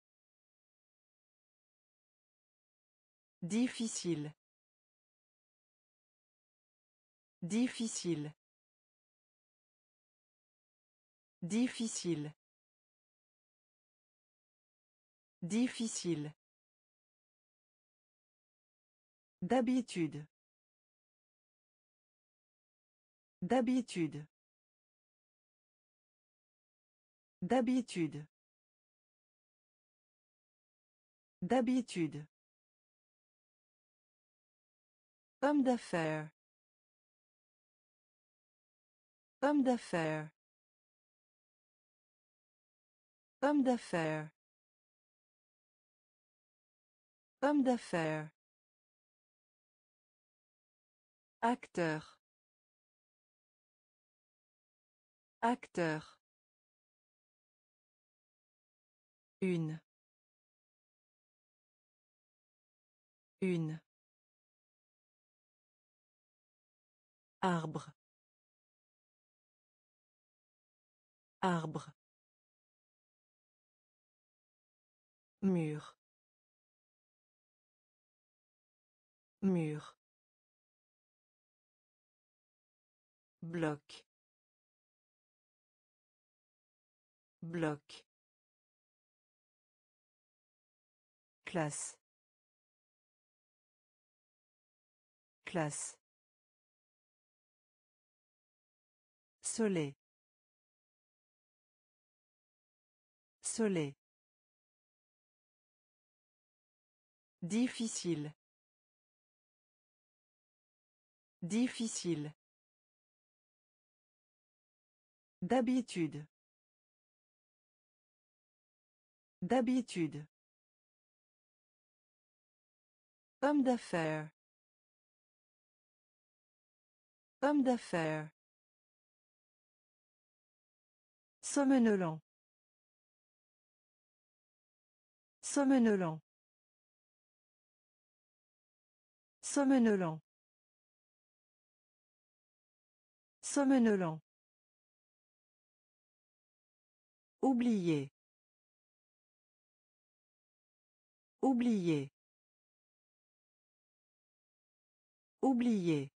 Speaker 1: Difficile. Difficile. Difficile. Difficile. D'habitude. D'habitude. D'habitude. D'habitude. Homme d'affaires. Homme d'affaires. Homme d'affaires. Homme d'affaires. Acteur. Acteur. Une. Une. Arbre. Arbre. Mur. Mur. Bloc. Bloc. Classe. Classe. Soleil. Soleil. Difficile. Difficile. D'habitude. D'habitude. Homme d'affaires. Homme d'affaires. Somnolent. Somnolent. Somnolent. Somnolent. Oublier. Oublier. Oublier.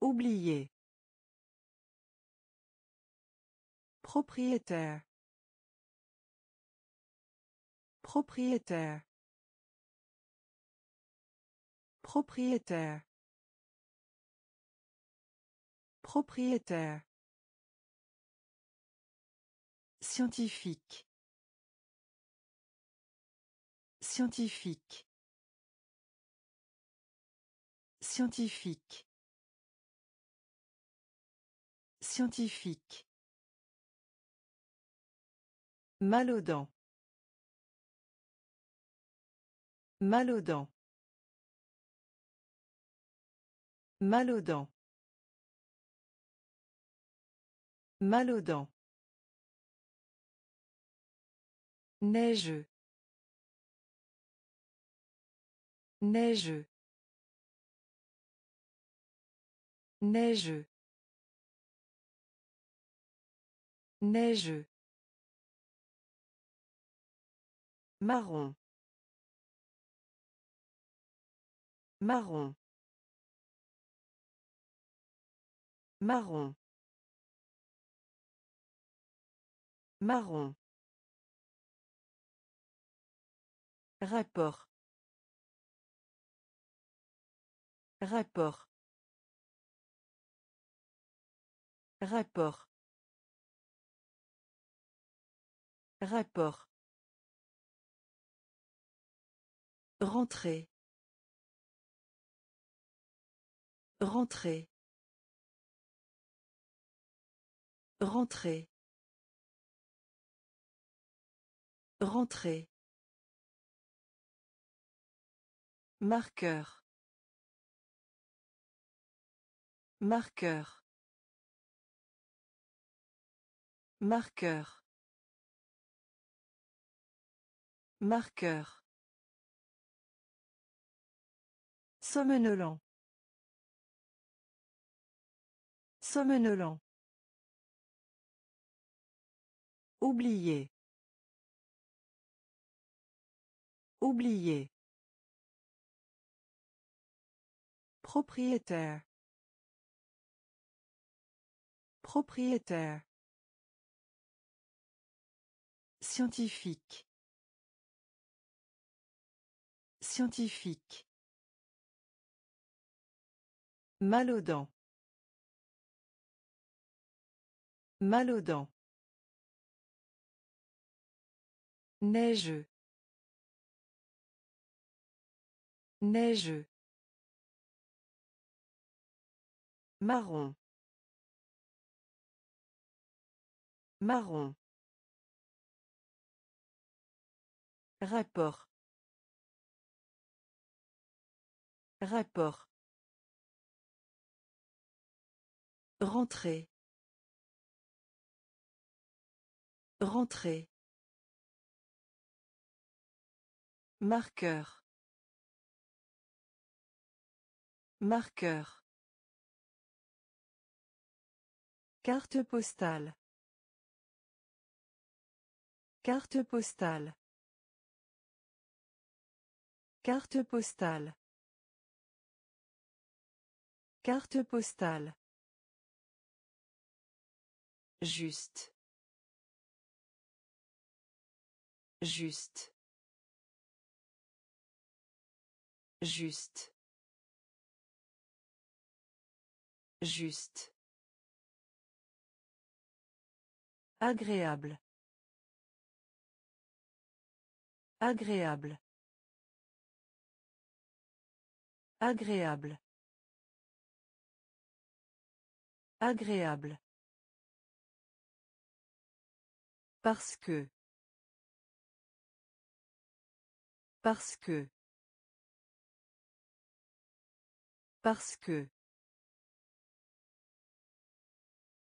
Speaker 1: Oublier. Propriétaire. Propriétaire. Propriétaire. Propriétaire. Scientifique. Scientifique. Scientifique. Scientifique. Mal aux. Mal aux dents. Mal aux. Neigeux. Neigeux. Neigeux. Neigeux. Marron. Marron. Marron. Marron. Rapport. Rapport. Rapport. Rapport. Rentrer. Rentrer. Rentrer. Rentrer. Marqueur. Marqueur. Marqueur. Marqueur. Somnolent. Somnolent. Oublier. Oublier. Propriétaire. Propriétaire. Scientifique. Scientifique. Mal aux. Neigeux. Neigeux. Marron. Marron. Rapport. Rapport. Rentrer. Rentrer. Marqueur. Marqueur. Carte postale. Carte postale. Carte postale. Carte postale. Juste. Juste. Juste. Juste. Agréable. Agréable. Agréable. Agréable. Parce que. Parce que. Parce que.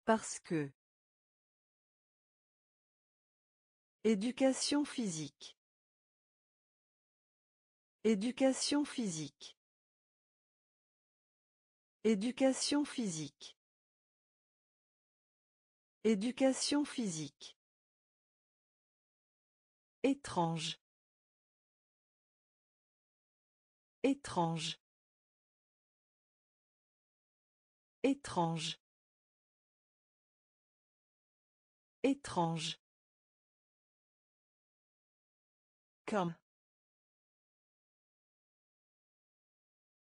Speaker 1: Parce que. Éducation physique. Éducation physique. Éducation physique. Éducation physique. Étrange. Étrange. Étrange. Étrange. Comme.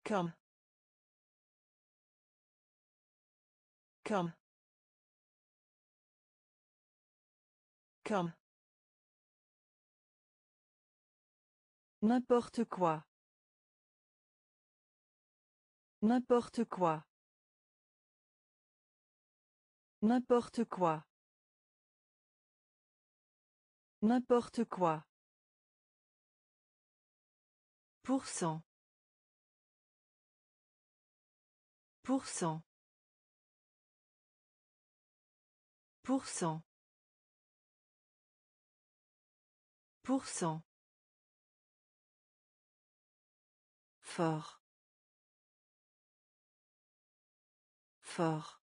Speaker 1: Comme. Comme. Comme. N'importe quoi. N'importe quoi. N'importe quoi. N'importe quoi. Pour cent. Pour cent. Pour cent. Fort. Fort.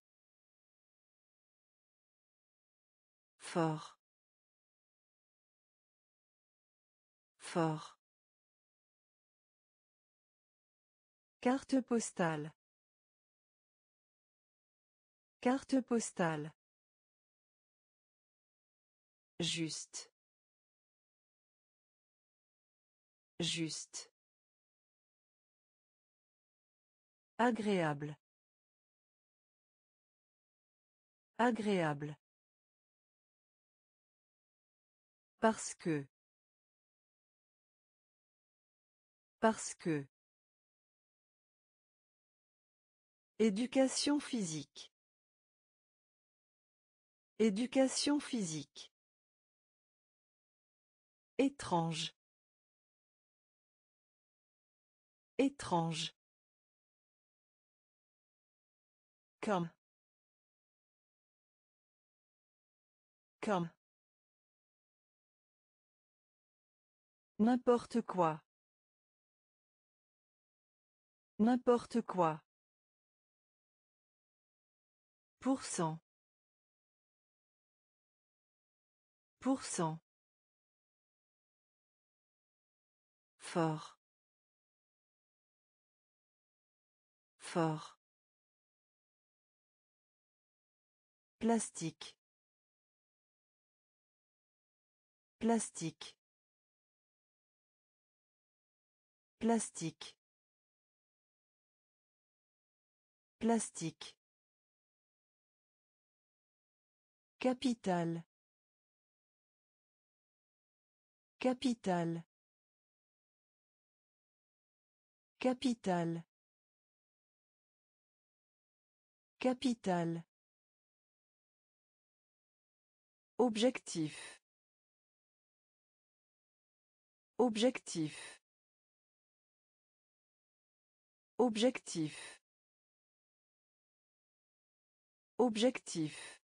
Speaker 1: Fort. Fort. Carte postale. Carte postale. Juste. Juste. Agréable. Agréable. Parce que. Parce que. Éducation physique. Éducation physique. Étrange. Étrange. Comme. Comme. N'importe quoi. N'importe quoi. Pour cent. Pour cent. Fort. Fort. Plastique. Plastique. Plastique. Plastique. Capital. Capital. Capital. Capital. Objectif. Objectif. Objectif. Objectif.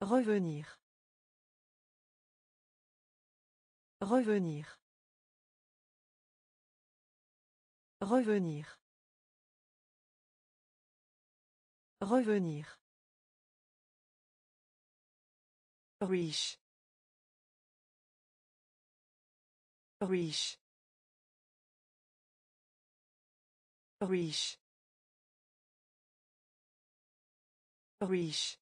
Speaker 1: Revenir. Revenir. Revenir. Revenir. Riche. Riche. Riche. Riche.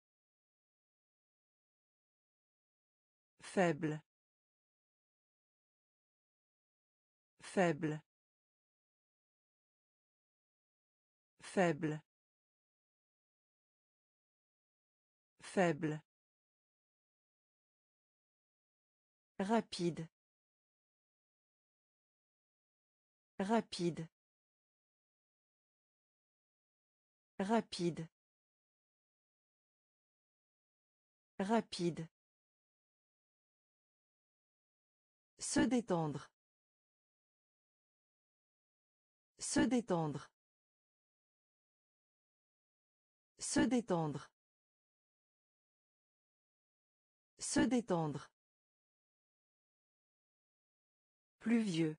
Speaker 1: Faible. Faible. Faible. Faible. Rapide. Rapide. Rapide. Rapide. Se détendre. Se détendre. Se détendre. Se détendre. Pluvieux.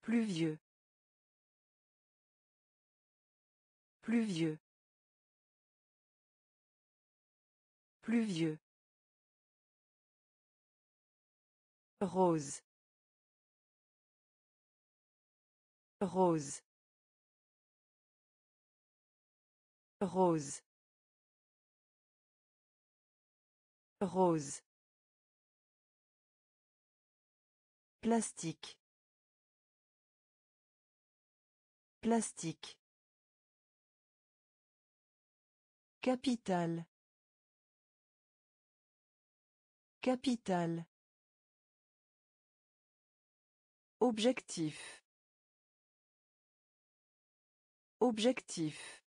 Speaker 1: Pluvieux. Pluvieux. Pluvieux. Rose. Rose. Rose. Rose. Plastique. Plastique. Capital. Capital. Objectif. Objectif.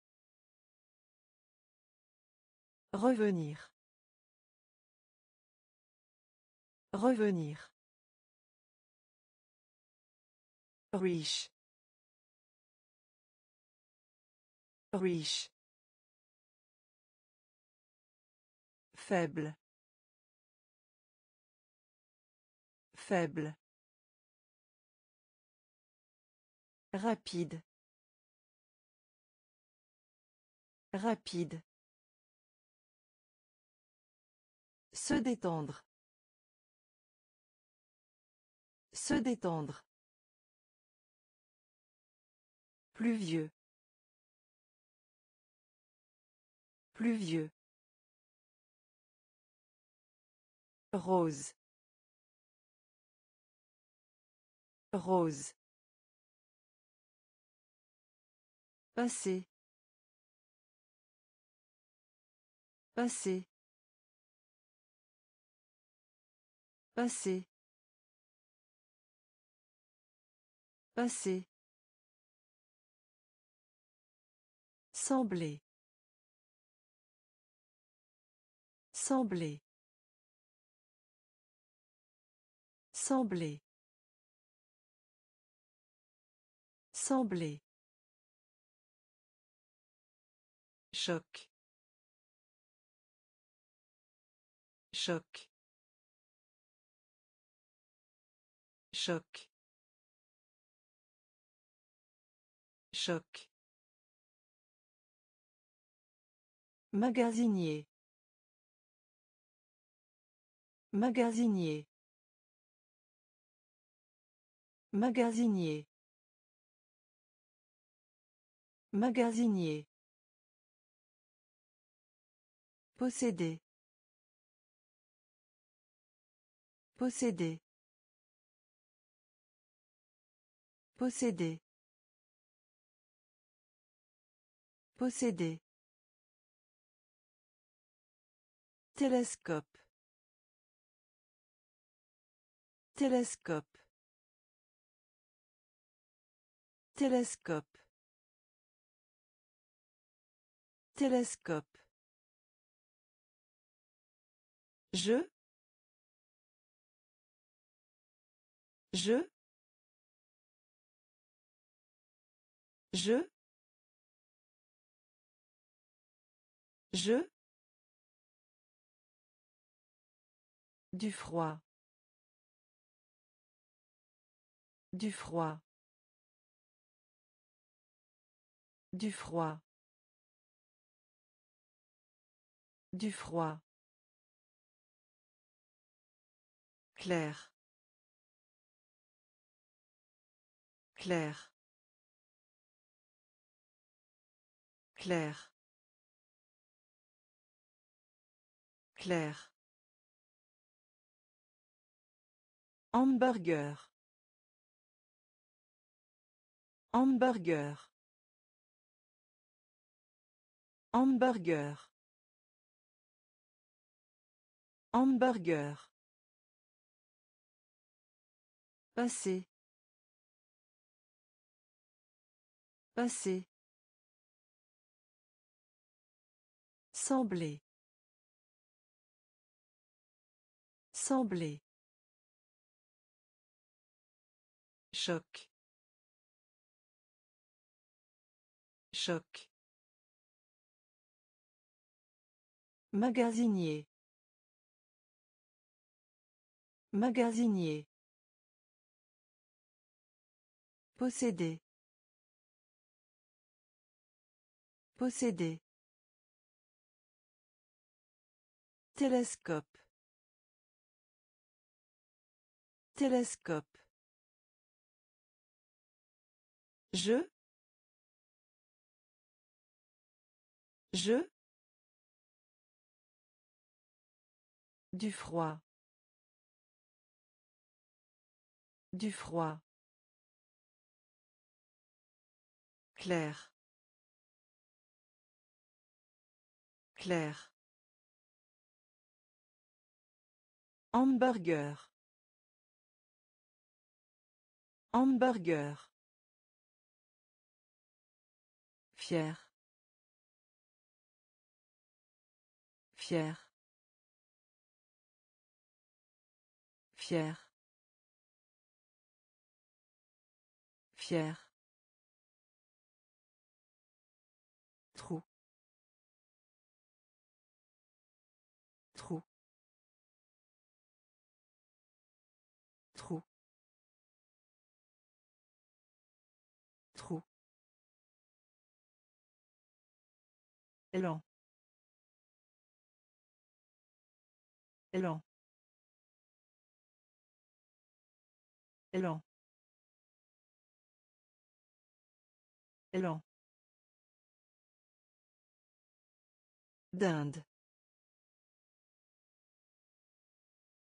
Speaker 1: Revenir. Revenir. Riche. Riche. Faible. Faible. Rapide. Rapide. Se détendre. Se détendre. Pluvieux. Pluvieux. Rose. Rose. Passer. Passer. Passer. Passer. Sembler. Sembler. Sembler. Sembler. Choc. Choc. Choc. Choc. Magasinier. Magasinier. Magasinier. Magasinier. Posséder. Posséder. Posséder. Posséder. Télescope. Télescope. Télescope. Télescope. Je. Je. Je. Je. Du froid. Du froid. Du froid. Du froid. Claire. Claire. Claire. Claire. Hamburger. Hamburger. Hamburger. Hamburger. Passer. Passer. Sembler. Sembler. Choc. Choc. Magasinier. Magasinier. Posséder. Posséder. Télescope. Télescope. Je. Je. Du froid. Du froid. Clair. Clair. Hamburger. Hamburger. Fier. Fier. Fier. Fier. Élan. Élan. Élan. Élan. D'Inde.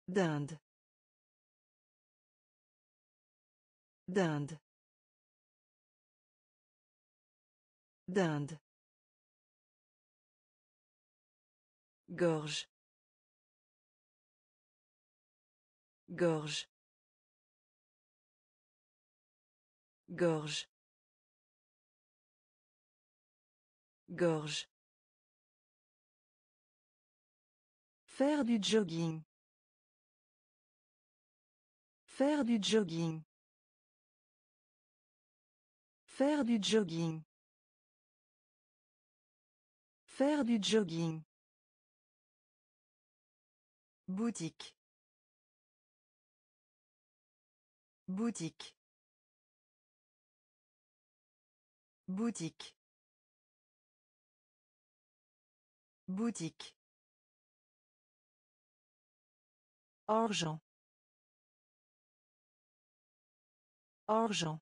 Speaker 1: D'Inde. D'Inde. D'Inde. Gorge. Gorge. Gorge. Gorge. Faire du jogging. Faire du jogging. Faire du jogging. Faire du jogging. Boutique. Boutique. Boutique. Boutique. Argent. Argent.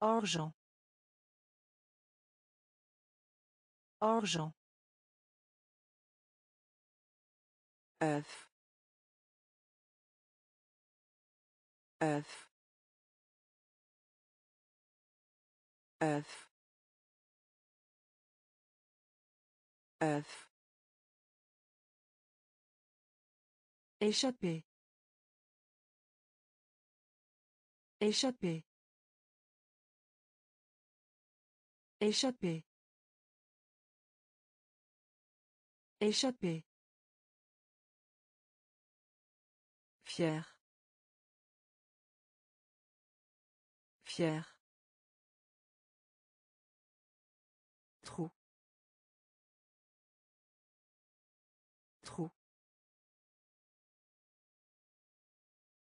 Speaker 1: Argent. œuf œuf œuf œuf Échapper. Échapper. Échapper. Échapper. Fier. Fier.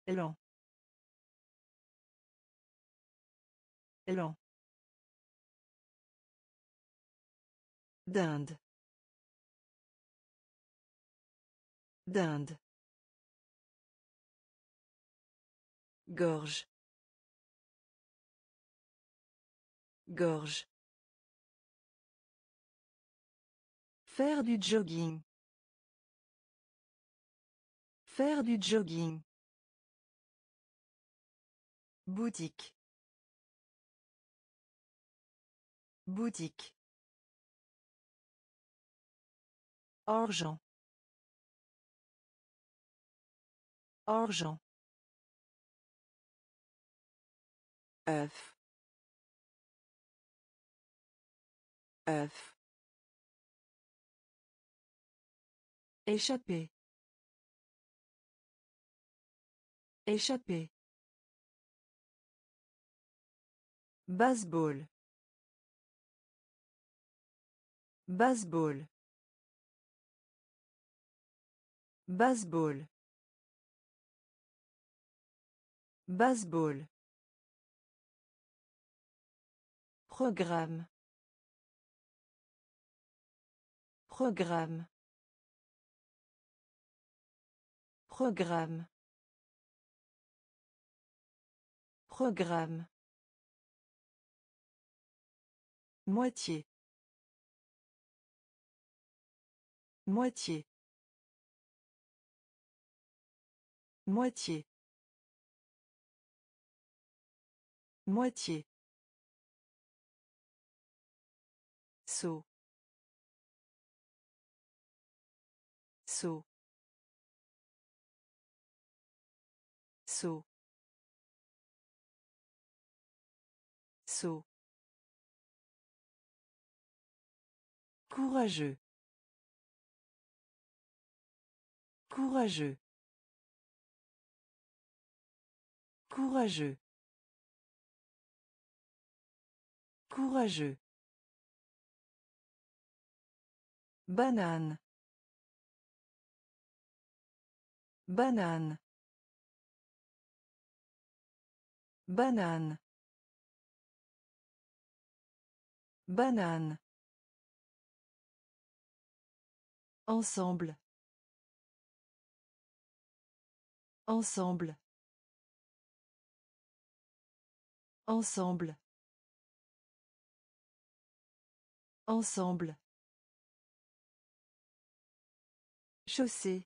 Speaker 1: Élan. D'Inde. D'Inde. Gorge. Gorge. Faire du jogging. Faire du jogging. Boutique. Boutique. Argent. Argent. œuf œuf échapper échapper Baseball. Baseball. Baseball. Baseball. Programme. Programme. Programme. Programme. Moitié. Moitié. Moitié. Moitié. Saut. Saut. Saut. Saut. Courageux. Courageux. Courageux. Courageux. Banane. Banane. Banane. Banane. Ensemble. Ensemble. Ensemble. Ensemble. Chaussée.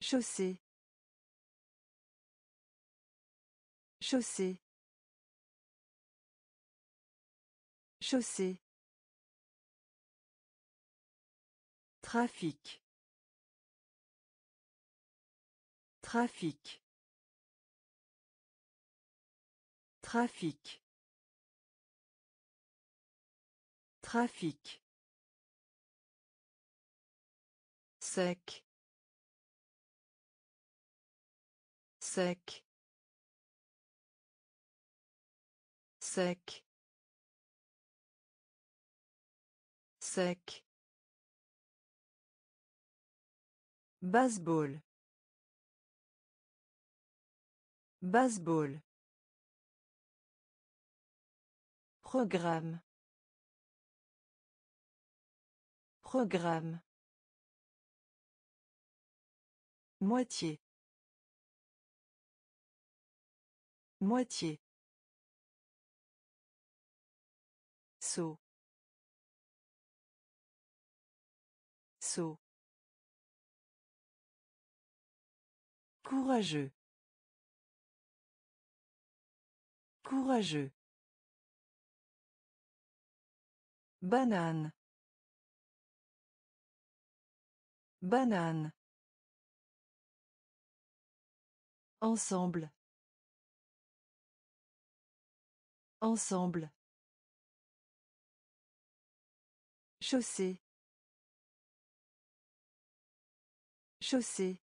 Speaker 1: Chaussée. Chaussée. Chaussée. Trafic. Trafic. Trafic. Trafic. Sec. Sec. Sec. Sec. Baseball. Baseball. Programme. Programme. Moitié. Moitié. Saut. Saut. Courageux. Courageux. Banane. Banane. Ensemble. Ensemble. Chaussée. Chaussée.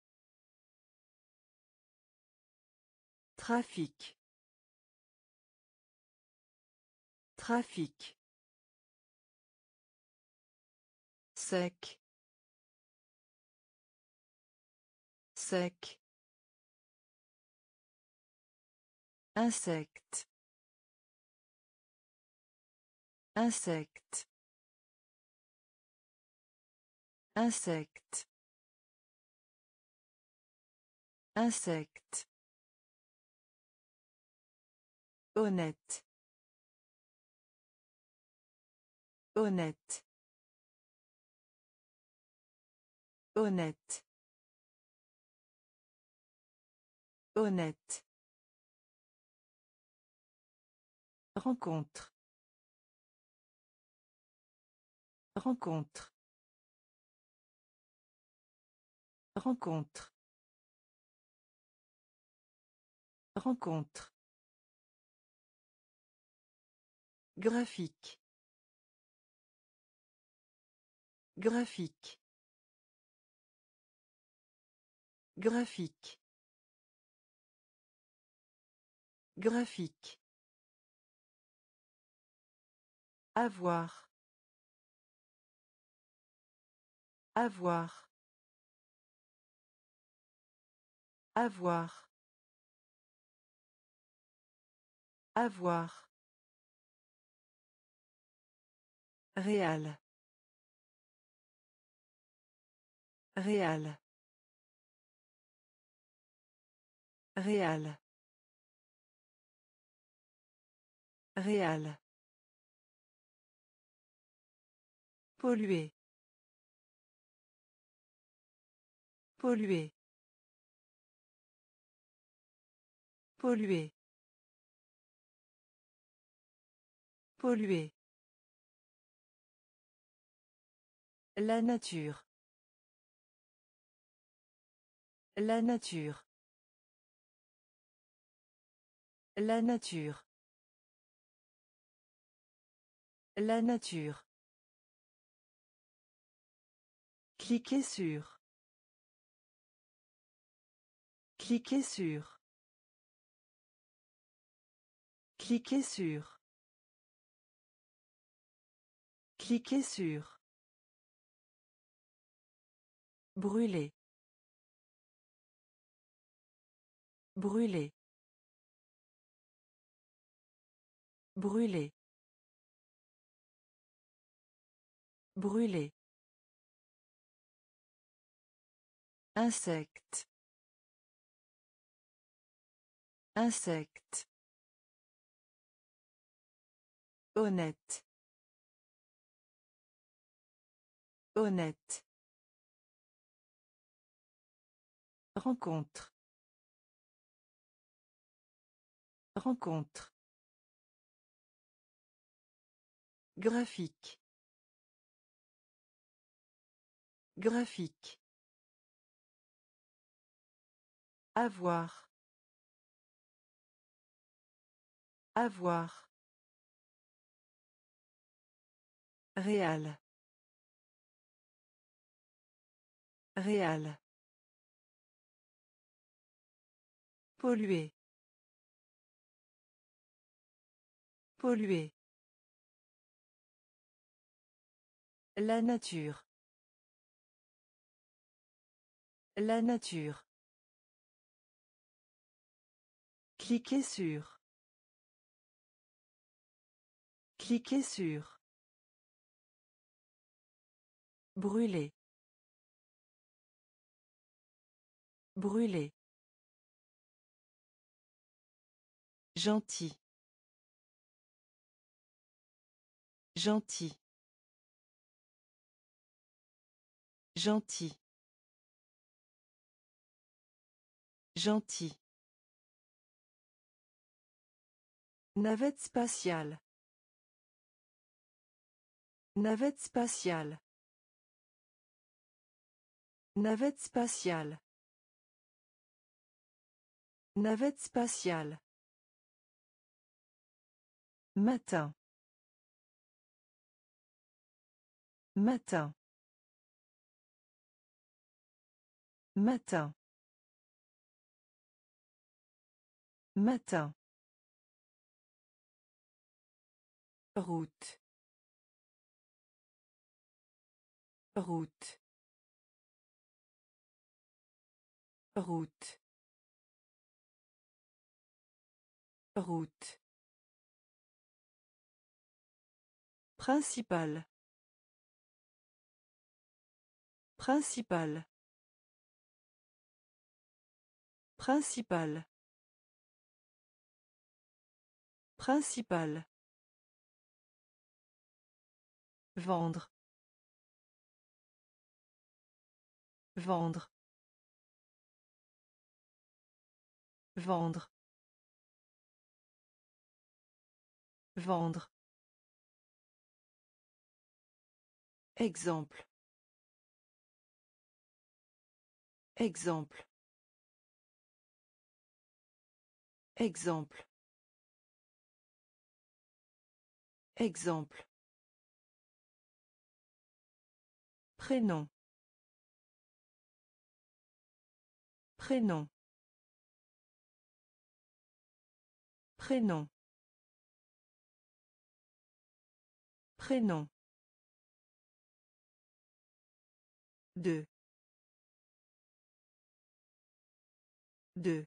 Speaker 1: Trafic. Trafic. Sec. Sec. Insecte. Insecte. Insecte. Insecte. Honnête. Honnête. Honnête. Honnête. Rencontre. Rencontre. Rencontre. Rencontre. Graphique. Graphique. Graphique. Graphique. Avoir. Avoir. Avoir. Avoir. Réal. Réal. Réal. Réal. Polluer. Polluer. Polluer. Polluer. La nature. La nature. La nature. La nature. Cliquez sur. Cliquez sur. Cliquez sur. Cliquez sur. Brûler. Brûler. Brûler. Brûler. Insecte. Insecte. Honnête. Honnête. Rencontre. Rencontre. Graphique. Graphique. Avoir. Avoir. Réal. Réal. Polluer. Polluer. La nature. La nature. Cliquez sur. Cliquez sur. Brûler. Brûler. Gentil. Gentil. Gentil. Gentil. Navette spatiale. Navette spatiale. Navette spatiale. Navette spatiale. Matin. Matin. Matin. Matin. Route. Route. Route. Route. Principal. Principal. Principal. Principal. Vendre. Vendre. Vendre. Vendre. Exemple. Exemple. Exemple. Exemple. Prénom. Prénom. Prénom. Prénom. Deux. Deux.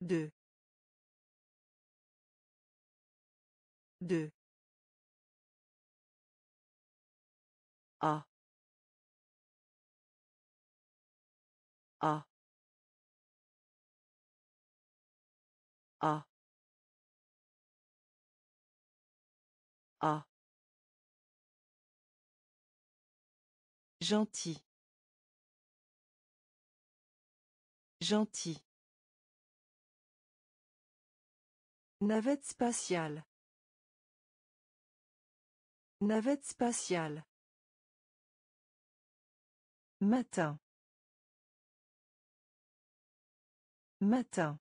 Speaker 1: Deux. Deux. A. A. A. A. Gentil. Gentil. Navette spatiale. Navette spatiale. Matin. Matin.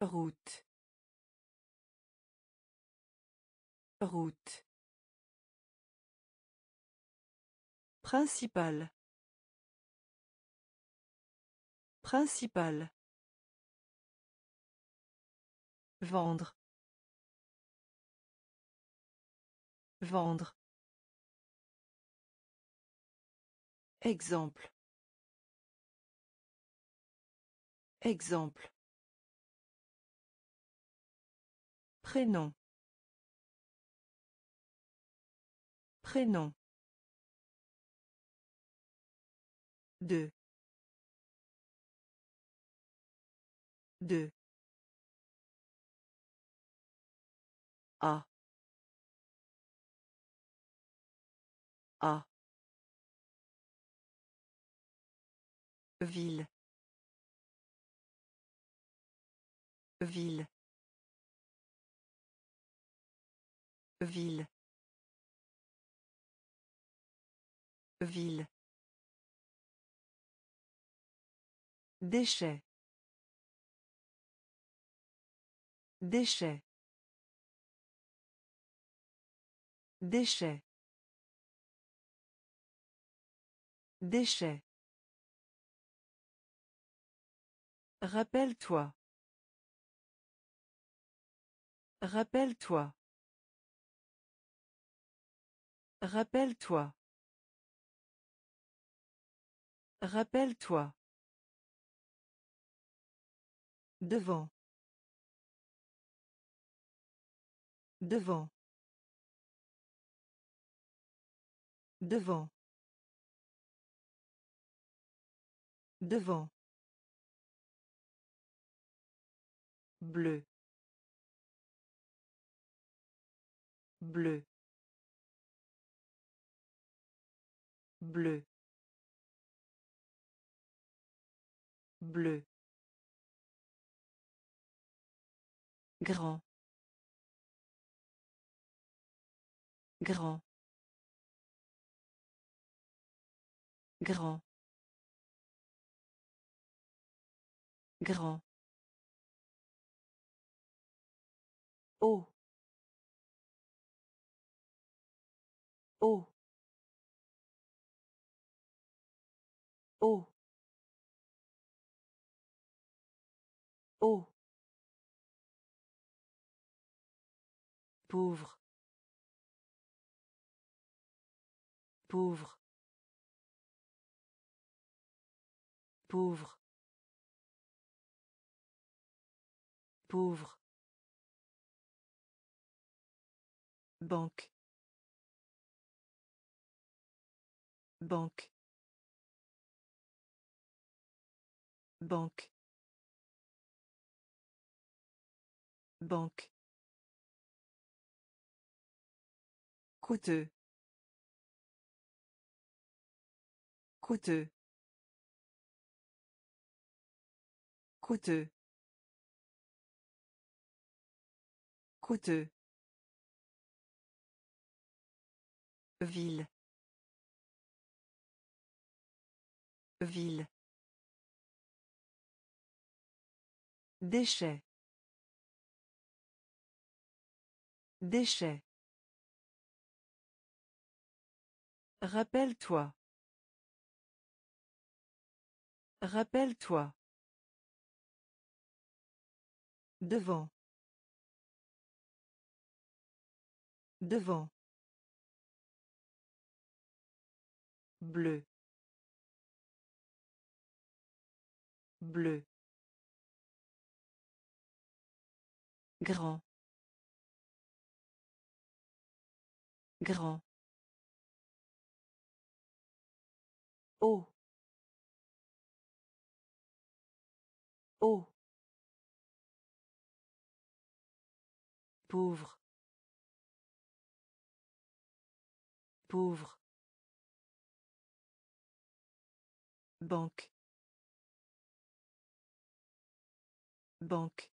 Speaker 1: Route. Route. Principal. Principal. Vendre. Vendre. Exemple. Exemple. Prénom. Prénom. Deux. Deux. A. A. Ville. Ville. Ville. Ville. Déchets. Déchets. Déchets. Déchets. Rappelle-toi. Rappelle-toi. Rappelle-toi. Rappelle-toi. Devant. Devant. Devant. Devant. Bleu. Bleu. Bleu. Bleu. Grand. Grand. Grand. Grand. Oh. Oh. Oh. Pauvre. Pauvre. Pauvre. Pauvre. Banque. Banque. Banque. Banque. Coûteux. Coûteux. Coûteux. Coûteux. Ville. Ville. Déchets. Déchets. Rappelle-toi. Rappelle-toi. Devant. Devant. Bleu. Bleu. Grand. Grand. Oh. Oh. Pauvre. Pauvre. Banque. Banque.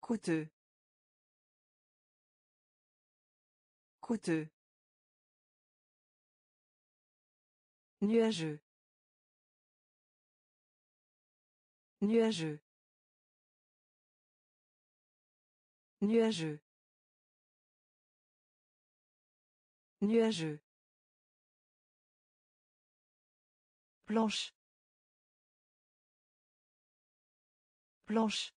Speaker 1: Coûteux. Coûteux. Nuageux. Nuageux. Nuageux. Nuageux. Planche. Planche.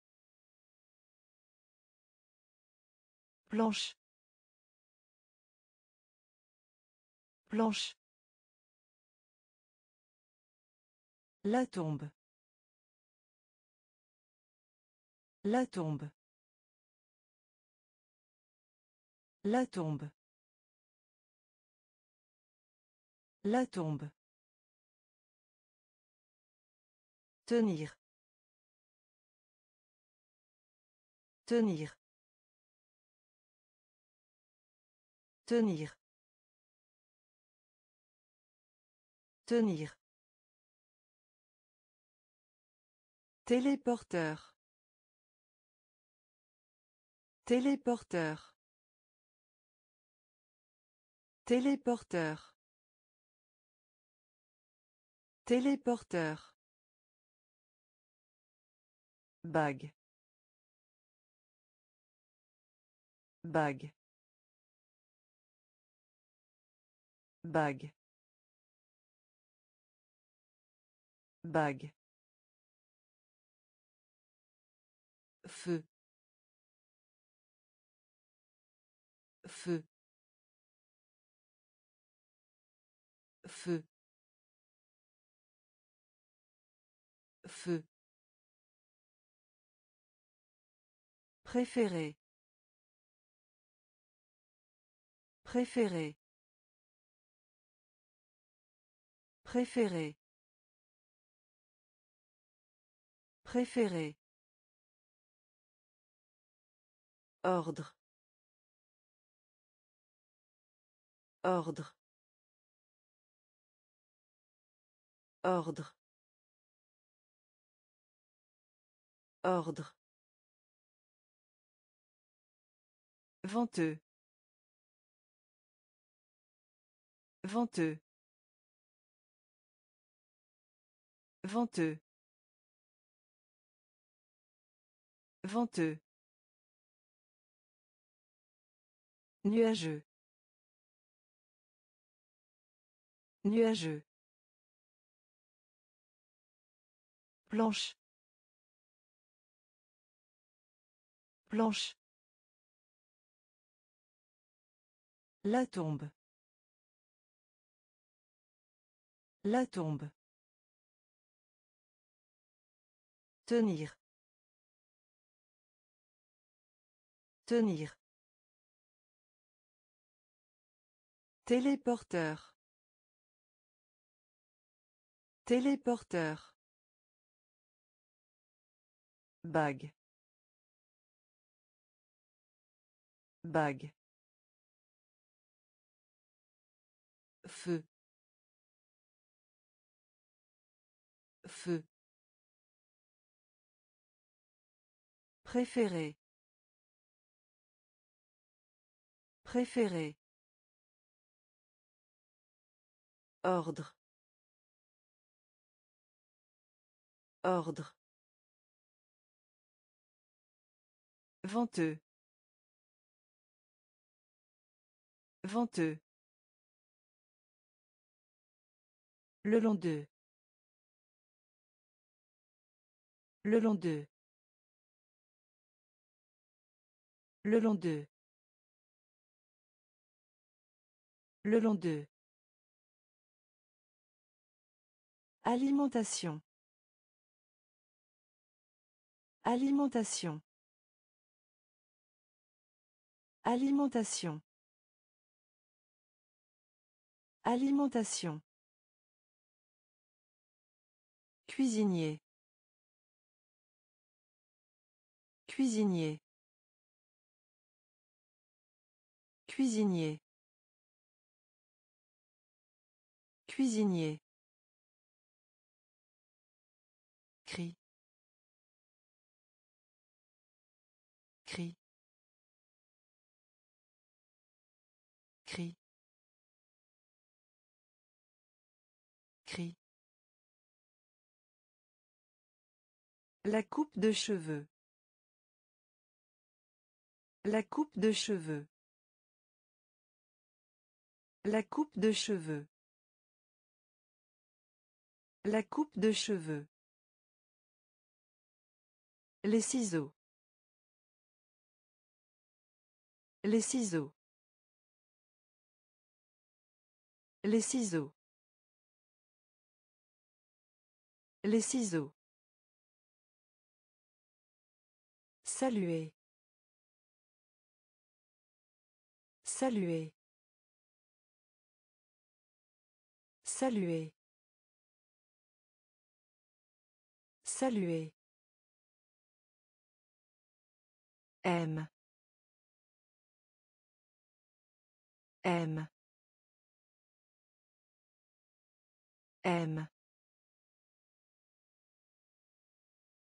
Speaker 1: Planche. Planche. La tombe. La tombe. La tombe. La tombe. Tenir. Tenir. Tenir. Tenir. Téléporteur. Téléporteur. Téléporteur. Téléporteur. Bague. Bague. Bague. Bague. Feu. Feu. Feu. Feu. Préféré. Préféré. Préféré. Préféré. Ordre. Ordre. Ordre. Ordre. Venteux. Venteux. Venteux. Venteux. Nuageux. Nuageux. Planche. Planche. La tombe. La tombe. Tenir. Tenir. Téléporteur. Téléporteur. Bague. Bague. Feu. Feu. Préféré. Préféré. Ordre. Ordre. Venteux. Venteux. Le long d'eux. Le long d'eux. Le long d'eux. Le long d'eux. Alimentation. Alimentation. Alimentation. Alimentation. Cuisinier. Cuisinier. Cuisinier. Cuisinier. Cri. Cri. Cri. Cri. La coupe de cheveux. La coupe de cheveux. La coupe de cheveux. La coupe de cheveux. Les ciseaux. Les ciseaux. Les ciseaux. Les ciseaux. Saluer. Saluer. Saluer. Saluer. M. M. M.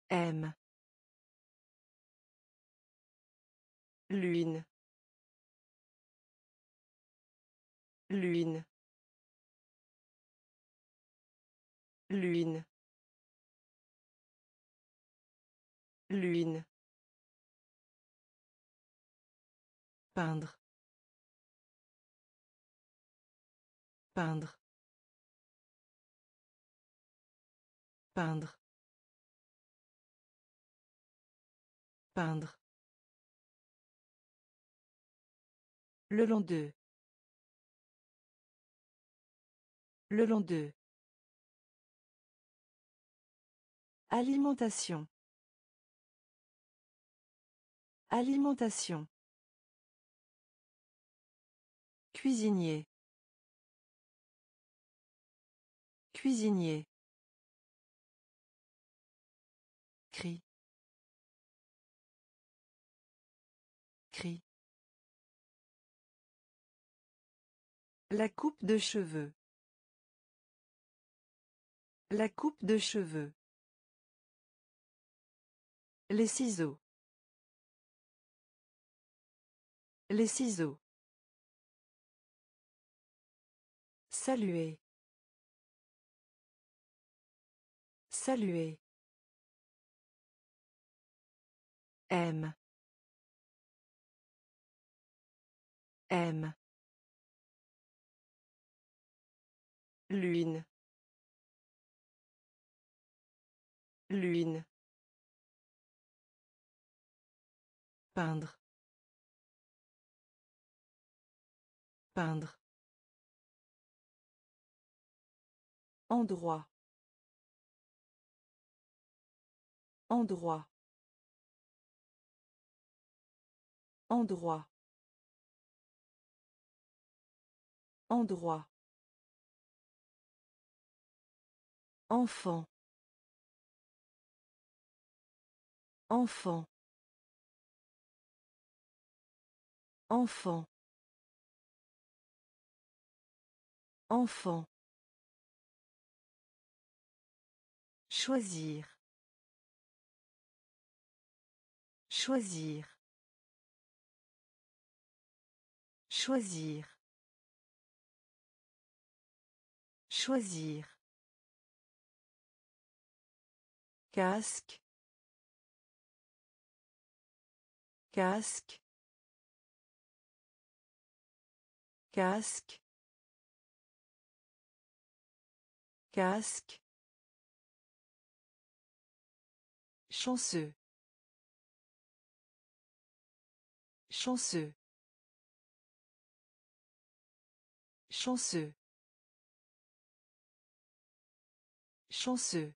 Speaker 1: M. Lune. Lune. Lune. Lune. Peindre. Peindre. Peindre. Peindre. Le long d'eux. Le long d'eux. Alimentation. Alimentation. Cuisinier. Cuisinier. Cri. Cri. La coupe de cheveux. La coupe de cheveux. Les ciseaux. Les ciseaux. Saluer. Saluer. M. M. Lune. Lune. Peindre. Peindre. Endroit. Endroit. Endroit. Endroit. Enfant. Enfant. Enfant. Enfant. Choisir. Choisir. Choisir. Choisir. Casque. Casque. Casque. Casque. Chanceux. Chanceux. Chanceux. Chanceux.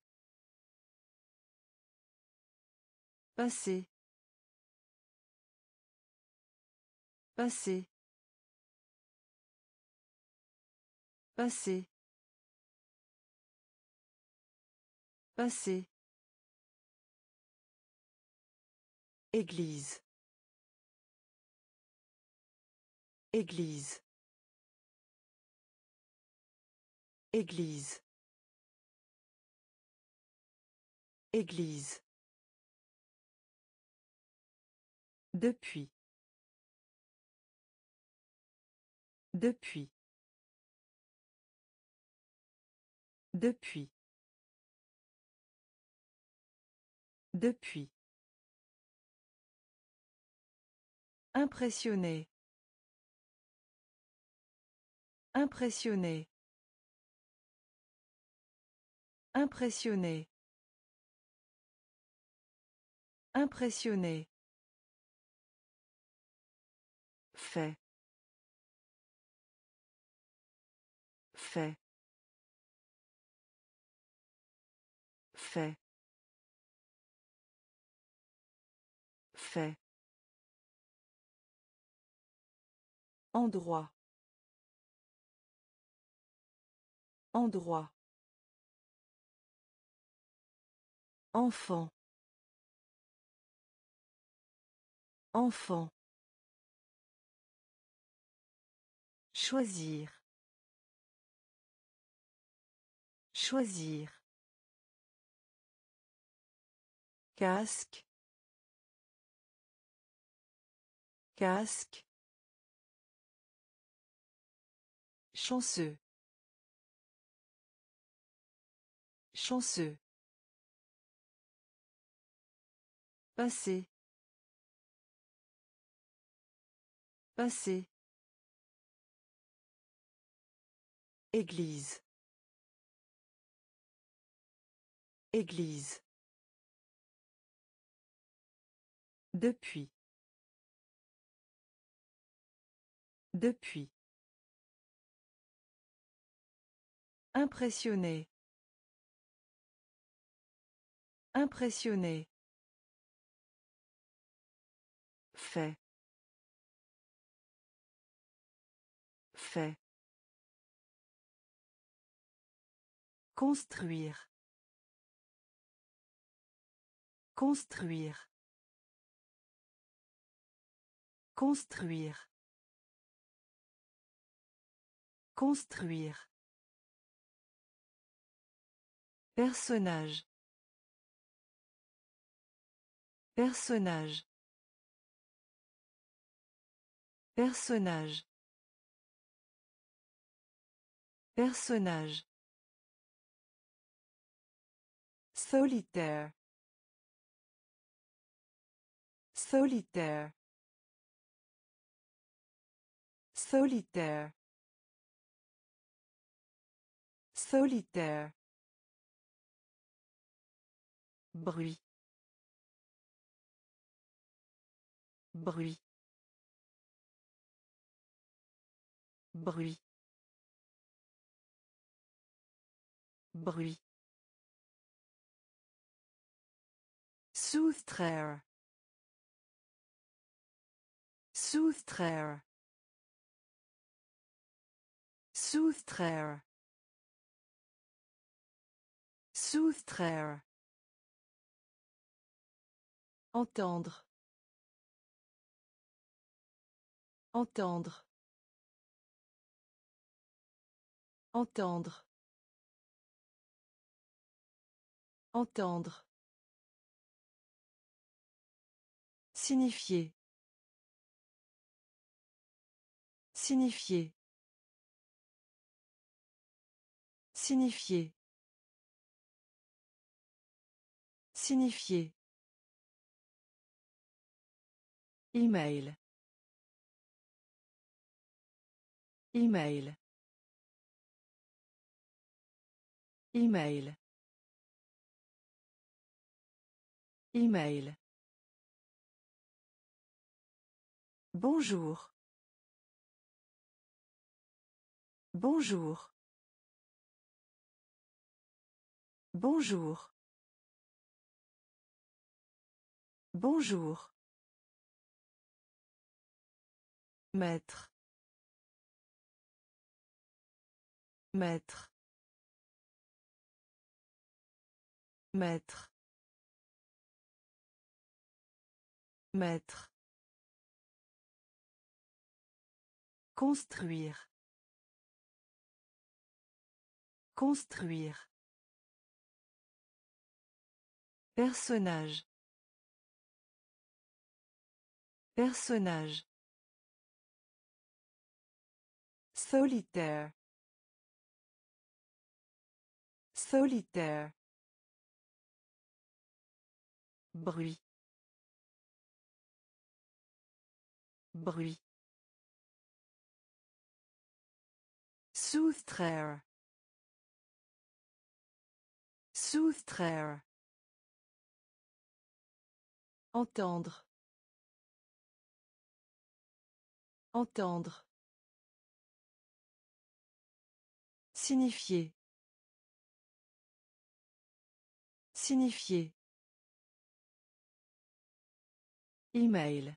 Speaker 1: Passé. Passé. Passé. Passé. Église. Église. Église. Église. Depuis. Depuis. Depuis. Depuis. Impressionné. Impressionné. Impressionné. Impressionné. Fait. Fait. Fait. Fait. Endroit. Endroit. Enfant. Enfant. Choisir. Choisir. Casque. Casque. Chanceux. Chanceux. Passé. Passé. Église. Église. Depuis. Depuis. Impressionné. Impressionné. Fait. Fait. Construire. Construire. Construire. Construire. Personnage. Personnage. Personnage. Personnage. Solitaire. Solitaire. Solitaire. Solitaire. Bruit. Bruit. Bruit. Bruit. Soustraire. Soustraire. Soustraire. Soustraire. Entendre. Entendre. Entendre. Entendre. Signifier. Signifier. Signifier. Signifier. Email. Email. Email. Email. Bonjour. Bonjour. Bonjour. Bonjour. Maître. Maître. Maître. Maître. Construire. Construire. Personnage. Personnage. Solitaire. Solitaire. Bruit. Bruit. Soustraire. Soustraire. Entendre. Entendre. Signifier. Signifier. Email.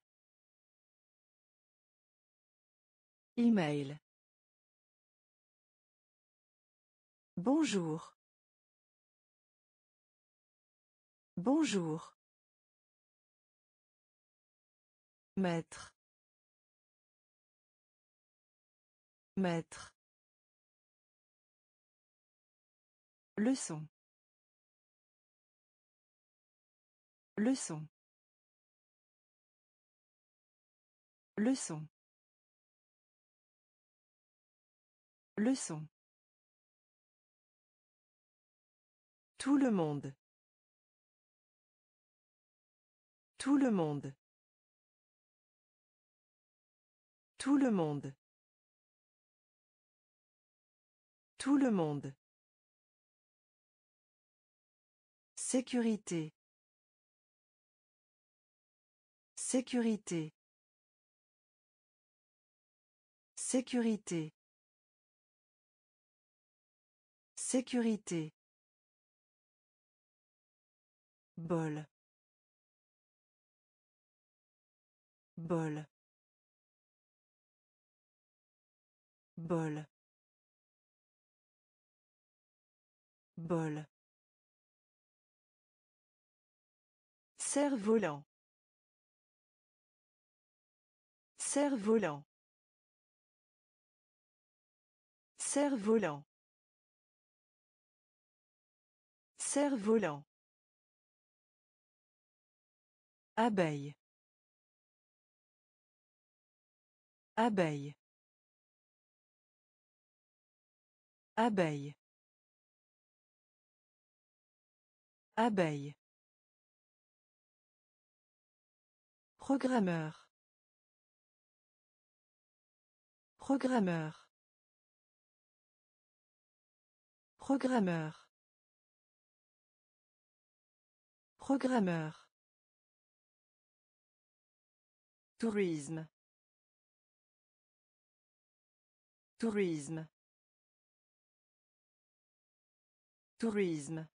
Speaker 1: Email. Bonjour. Bonjour. Maître. Maître. Leçon. Leçon. Leçon. Leçon. Tout le monde. Tout le monde. Tout le monde. Tout le monde. Sécurité. Sécurité. Sécurité. Sécurité. Bol. Bol. Bol. Bol. Cerf-volant. Cerf-volant. Cerf-volant. Cerf-volant. Abeille. Abeille. Abeille. Abeille. Programmeur. Programmeur. Programmeur. Programmeur. Tourisme. Tourisme. Tourisme.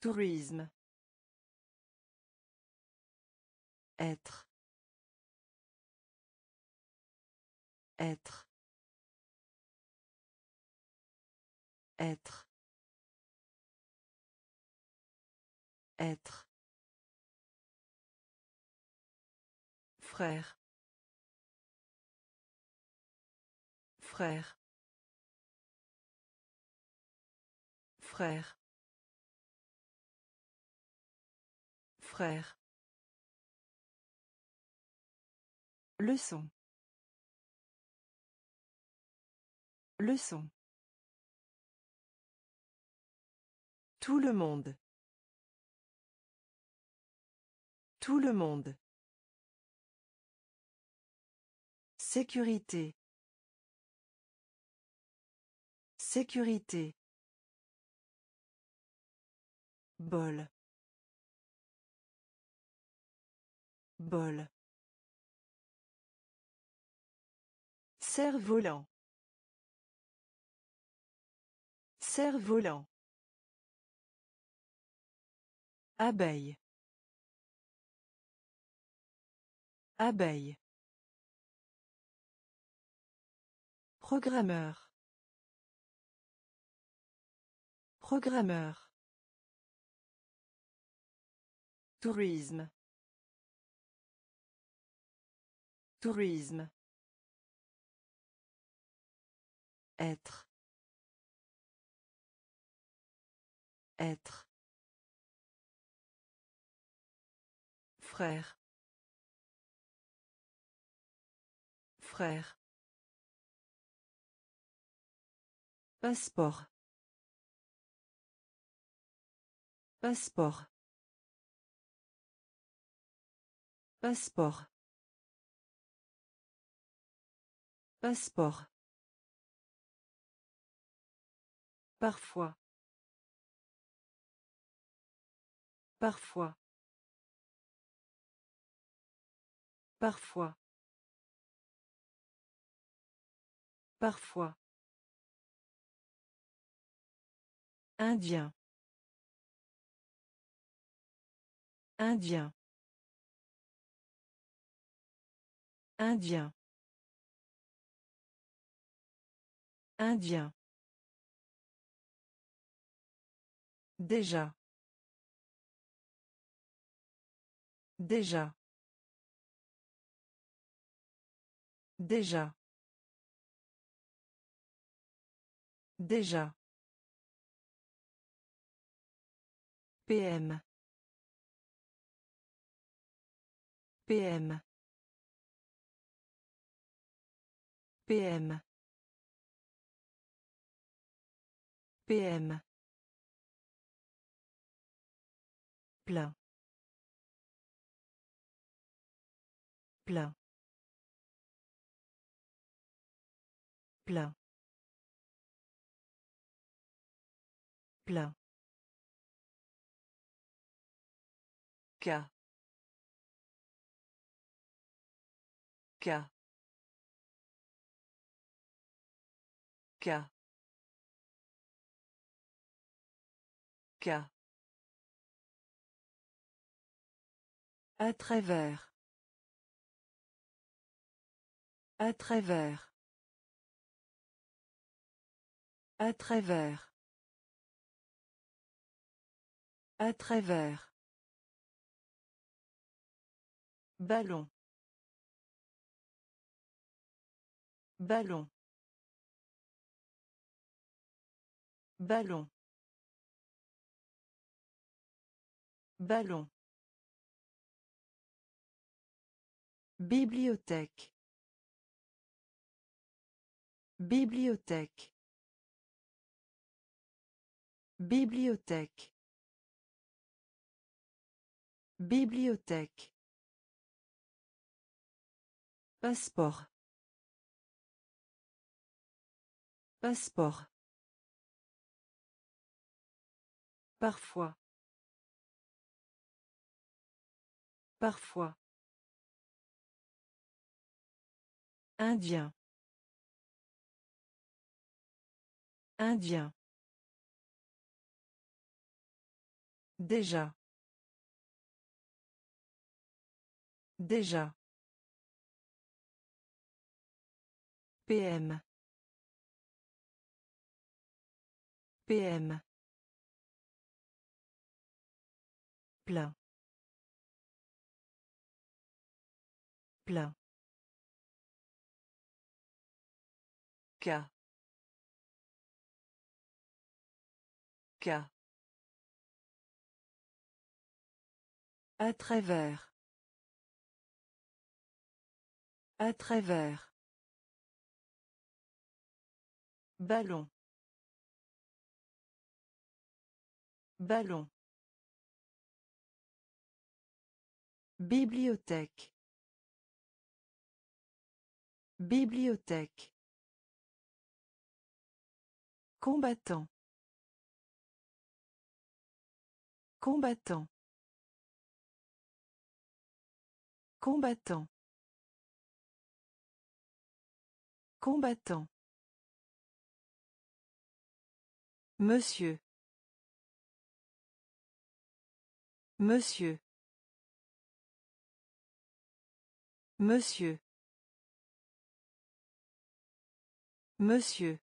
Speaker 1: Tourisme. Être. Être. Être. Être. Frère. Frère. Frère. Frère. Leçon. Leçon. Tout le monde. Tout le monde. Sécurité. Sécurité. Bol. Bol. Cerf-volant. Cerf-volant. Abeille. Abeille. Programmeur. Programmeur. Tourisme. Tourisme. Être. Être. Frère. Frère. Passeport. Passeport. Passeport. Passeport. Parfois. Parfois. Parfois. Parfois. Indien. Indien. Indien. Indien. Déjà. Déjà. Déjà. Déjà. PM. PM. PM. PM. Plein plein plein plein cas À travers. À travers. À travers. À travers. Ballon. Ballon. Ballon. Ballon. Bibliothèque. Bibliothèque. Bibliothèque. Bibliothèque. Passeport. Passeport. Parfois. Parfois. Indien. Indien. Déjà. Déjà. PM. PM. Plein. Plein. À travers. À travers. Ballon. Ballon. Bibliothèque. Bibliothèque. Combattant. Combattant. Combattant. Combattant. Monsieur. Monsieur. Monsieur. Monsieur.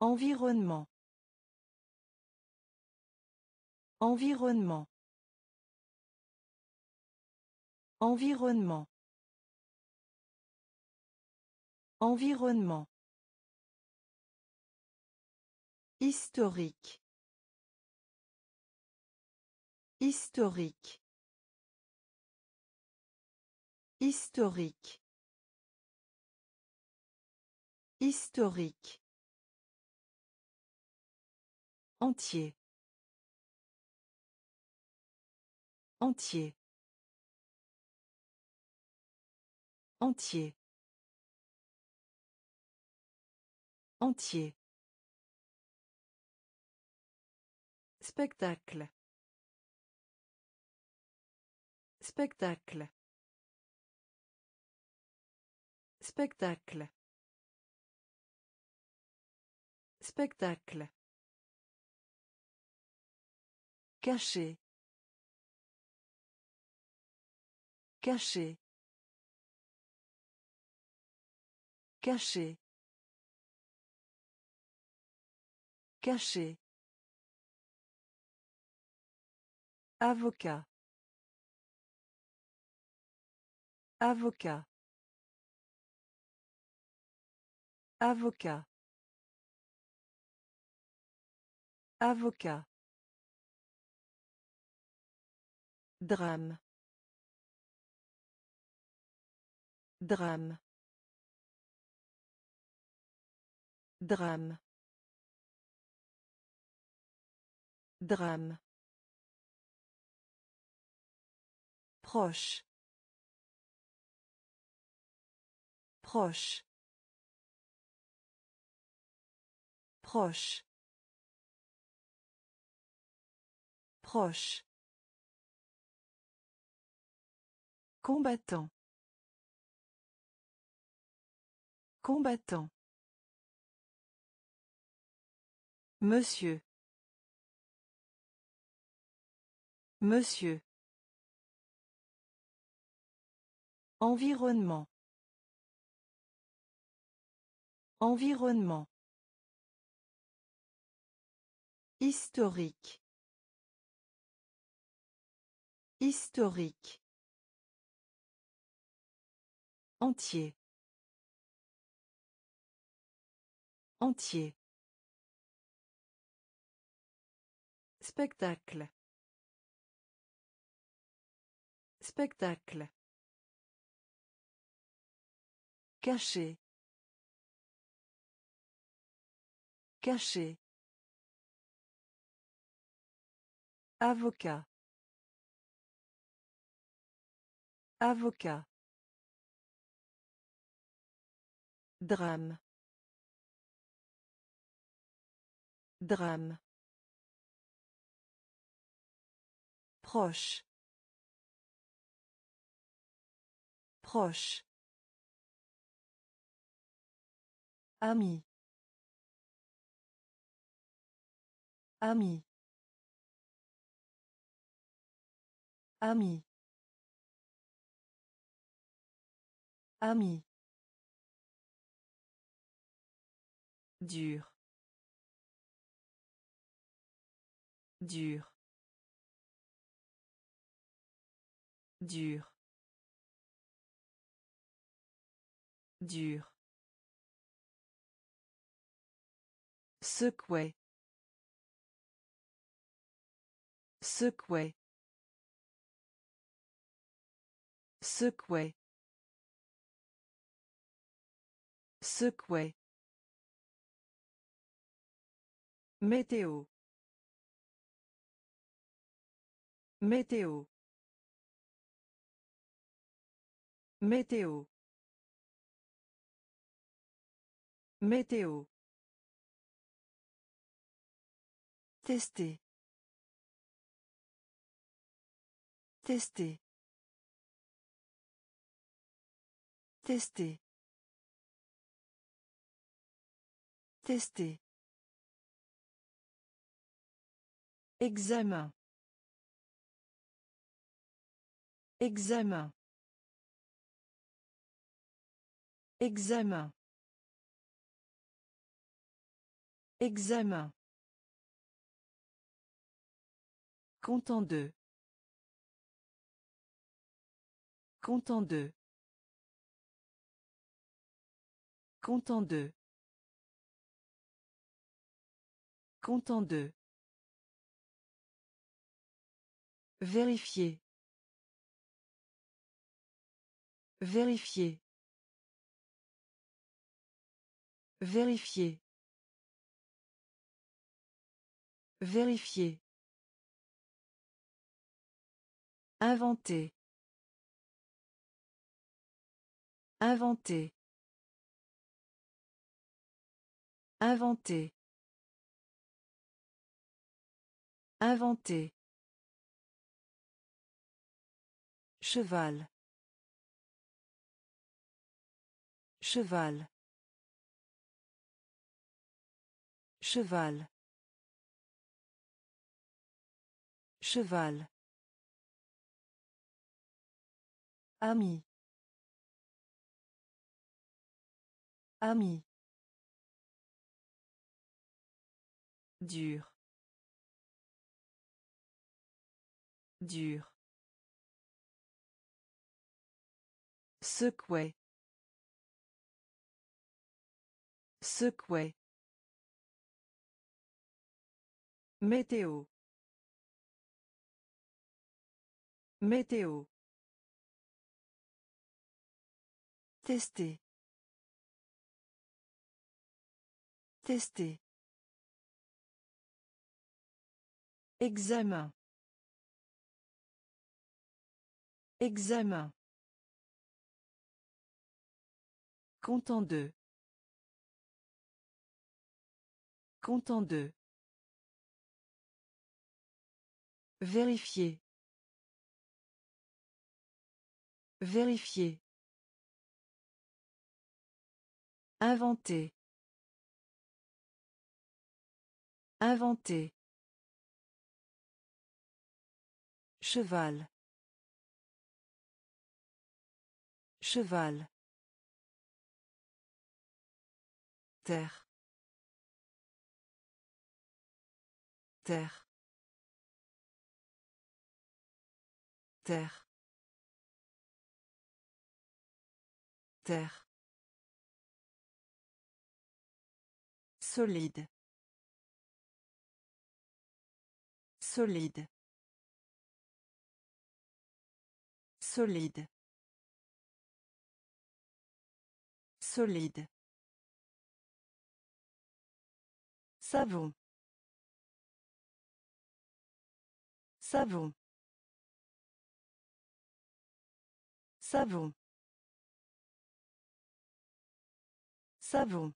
Speaker 1: Environnement. Environnement. Environnement. Environnement. Historique. Historique. Historique. Historique. Entier. Entier. Entier. Entier. Spectacle. Spectacle. Spectacle. Spectacle. Caché. Caché. Caché. Caché. Avocat. Avocat. Avocat. Avocat. Drame. Drame. Drame. Drame. Proche. Proche. Proche. Proche. Combattant. Combattant. Monsieur. Monsieur. Environnement. Environnement. Historique. Historique. Entier. Entier. Spectacle. Spectacle. Caché. Caché. Avocat. Avocat. Drame. Drame. Proche. Proche. Ami. Ami. Ami. Ami. Dur. Dur. Dur. Dur. Secouer. Secouer. Secouer. Secouer. Météo. Météo. Météo. Météo. Tester. Tester. Tester. Tester. Examen. Examen. Examen. Examen. Content de. Content de. Content de. Content de. Vérifier. Vérifier. Vérifier. Vérifier. Inventer. Inventer. Inventer. Inventer. Cheval. Cheval. Cheval. Cheval. Ami. Ami. Dur. Dur. Secouer. Secouer. Météo. Météo. Tester. Tester. Examen. Examen. Content de. Content de. Vérifier. Vérifier. Inventer. Inventer. Cheval. Cheval. Terre. Terre. Terre. Terre. Solide. Solide. Solide. Solide. Savon. Savon. Savon. Savon.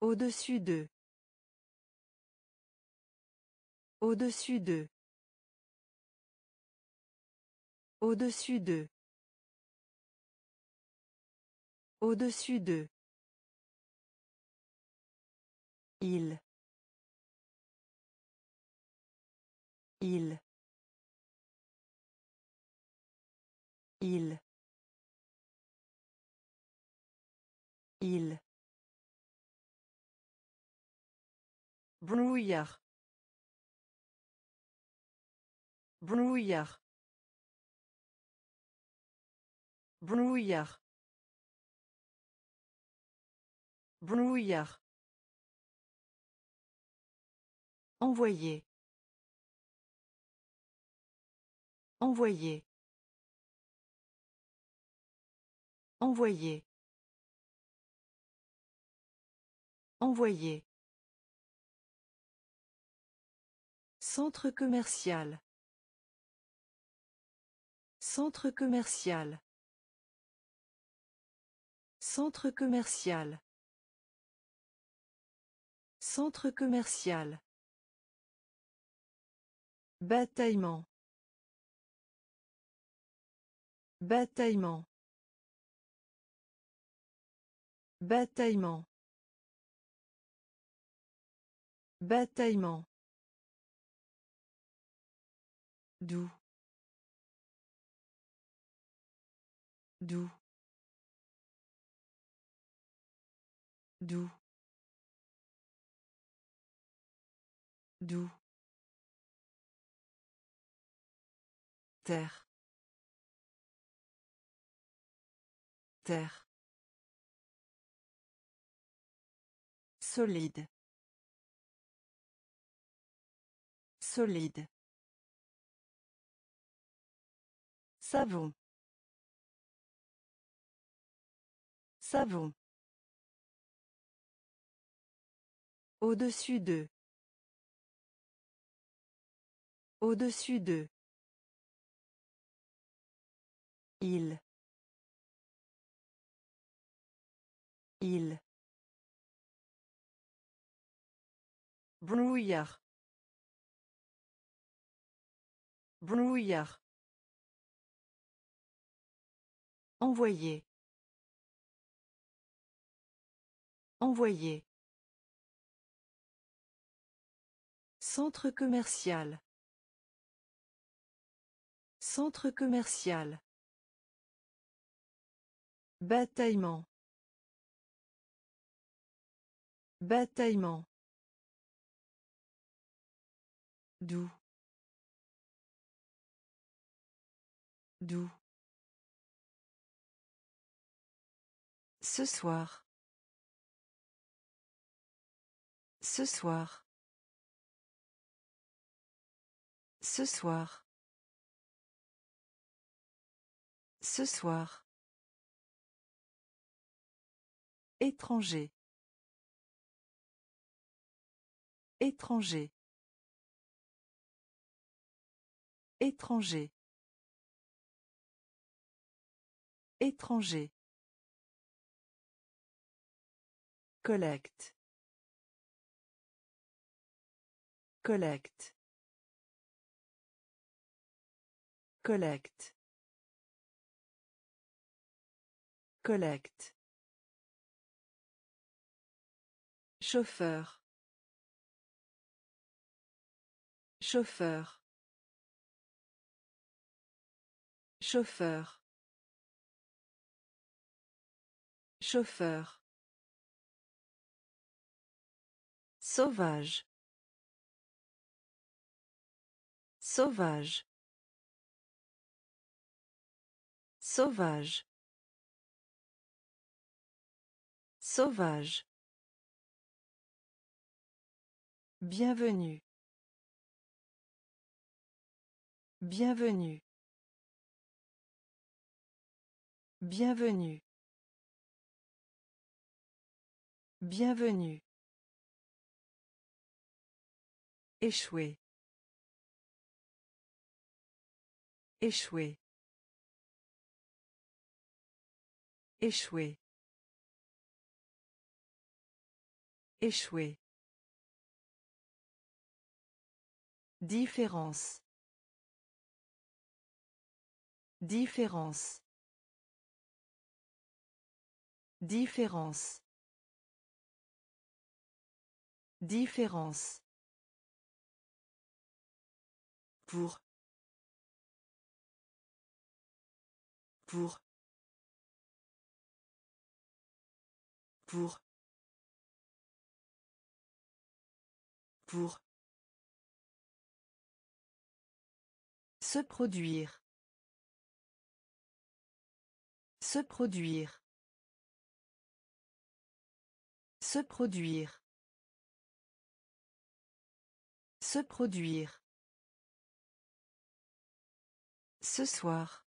Speaker 1: Au-dessus d'eux. Au-dessus d'eux. Au-dessus d'eux. Au-dessus d'eux. Il. Il. Il. Il. Brouillard. Brouillard. Brouillard. Brouillard. Envoyer. Envoyer. Envoyer. Envoyer. Centre commercial. Centre commercial. Centre commercial. Centre commercial. Bataillement. Bataillement. Bataillement. Bataillement. Doux. Doux. Doux. Doux. Terre. Terre. Solide. Solide. Savon. Savon. Au-dessus d'eux. Au-dessus d'eux. Il. Il. Brouillard. Brouillard. Envoyer. Envoyer. Centre commercial. Centre commercial. Bataillement. Bataillement. Doux. Doux. Ce soir. Ce soir. Ce soir. Ce soir. Étranger. Étranger. Étranger. Étranger. Collecte. Collecte. Collecte. Collecte. Chauffeur. Chauffeur. Chauffeur. Chauffeur. Sauvage. Sauvage. Sauvage. Sauvage. Bienvenue. Bienvenue. Bienvenue. Bienvenue. Échouer. Échouer. Échouer. Échouer. Différence. Différence. Différence. Différence. Pour. Pour. Pour. Pour. Se produire. Se produire. Se produire. Se produire. Ce soir.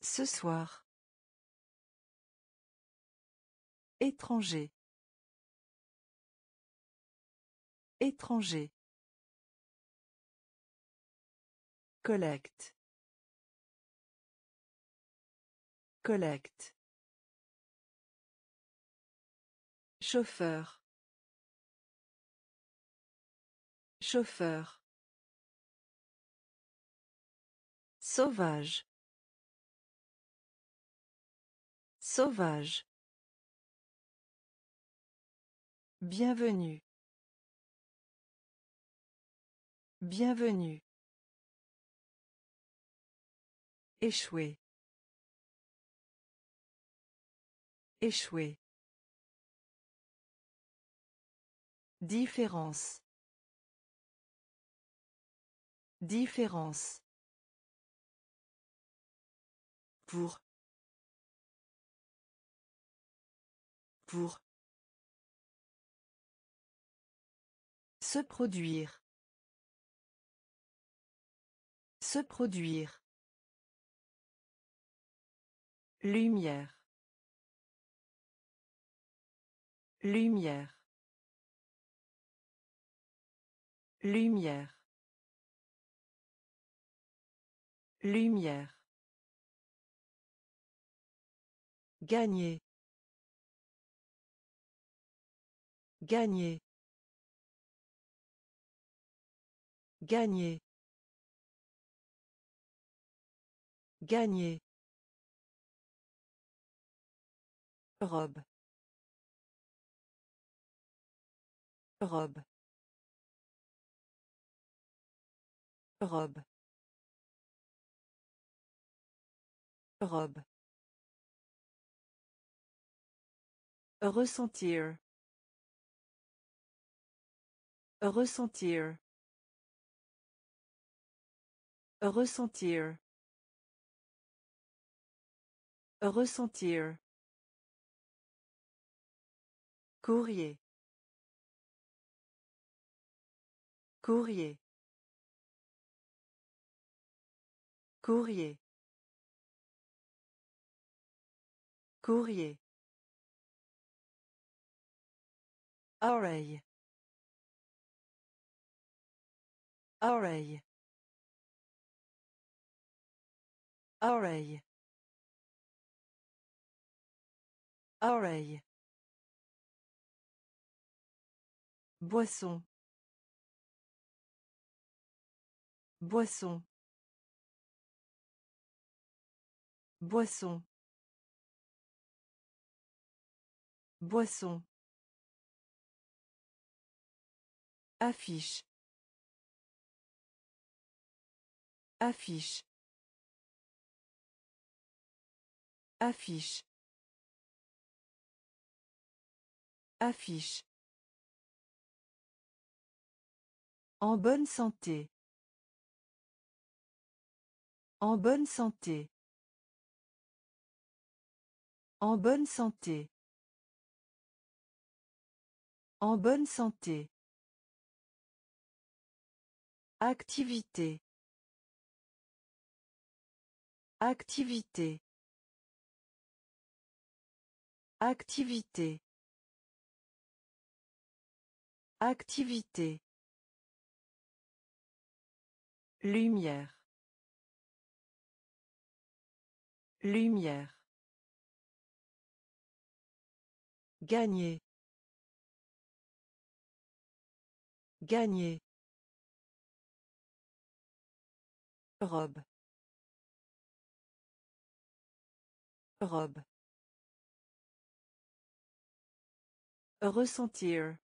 Speaker 1: Ce soir. Étranger. Étranger. Collecte. Collecte. Chauffeur. Chauffeur. Sauvage. Sauvage. Bienvenue. Bienvenue. Échouer. Échouer. Différence. Différence. Pour. Pour. Se produire. Se produire. Lumière. Lumière. Lumière. Lumière. Gagner. Gagner. Gagner. Gagner. Robe. Robe. Robe. Robe. Ressentir. Ressentir. Ressentir. Ressentir. Courrier. Courrier. Courrier. Courrier. Oreille. Oreille. Oreille. Oreille. Boisson. Boisson. Boisson. Boisson. Affiche. Affiche. Affiche. Affiche. En bonne santé. En bonne santé. En bonne santé. En bonne santé. Activité. Activité. Activité. Activité. Lumière. Lumière. Gagner. Gagner. Robe. Robe. Ressentir.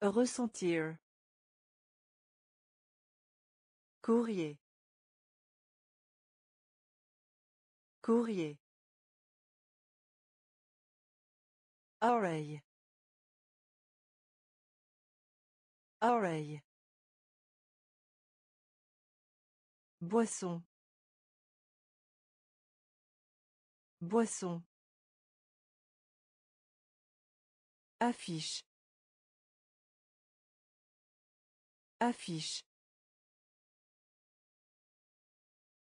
Speaker 1: Ressentir. Courrier. Courrier. Oreille. Oreille. Boisson. Boisson. Affiche. Affiche.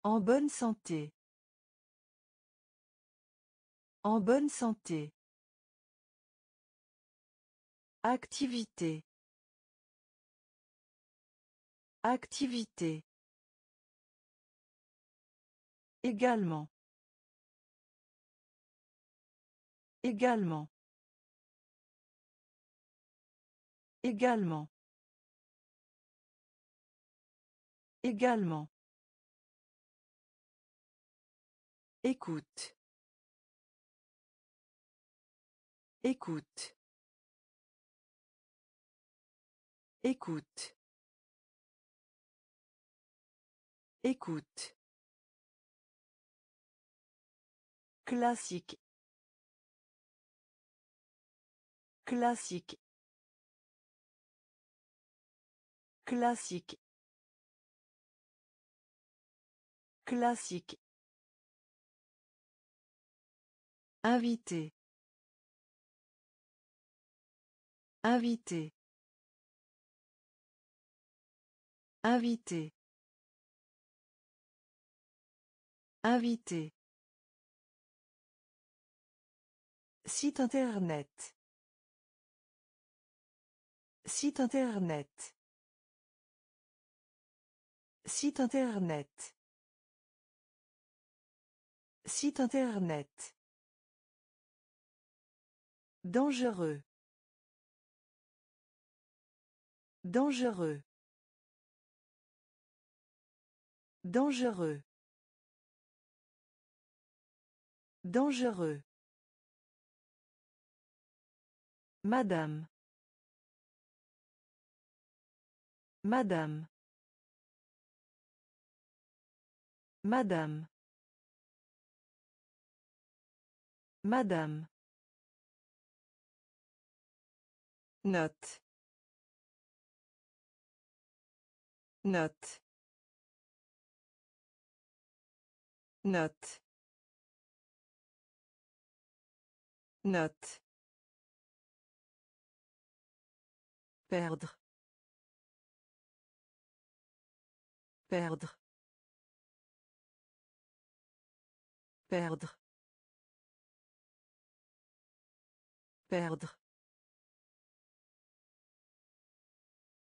Speaker 1: En bonne santé. En bonne santé. Activité. Activité. Également. Également. Également. Également. Écoute. Écoute. Écoute. Écoute. Classique. Classique. Classique. Classique. Invité. Invité. Invité. Invité. Site internet. Site internet. Site internet. Site internet. Dangereux. Dangereux. Dangereux. Dangereux. Madame. Madame. Madame. Madame. Note. Note. Note. Note. Perdre. Perdre. Perdre. Perdre.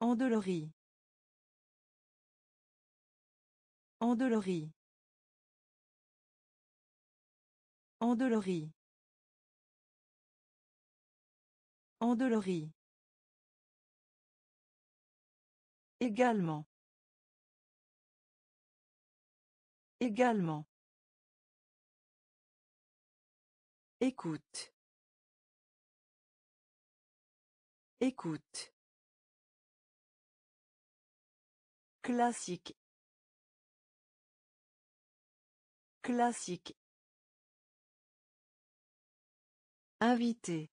Speaker 1: Endolorie. Endolorie. Endolorie. Endolorie. Également. Également. Écoute. Écoute. Classique. Classique. Invité.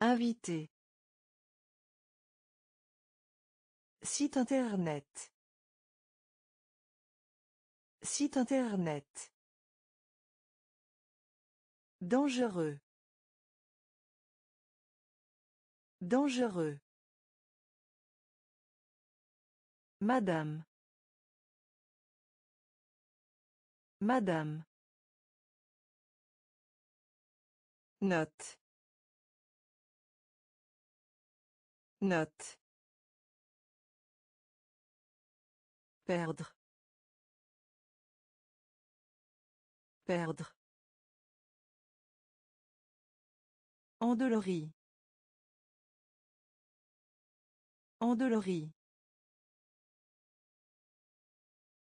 Speaker 1: Invité. Site internet. Site internet. Dangereux. Dangereux. Madame. Madame. Note. Note. Perdre. Perdre. Endolorie. Endolorie.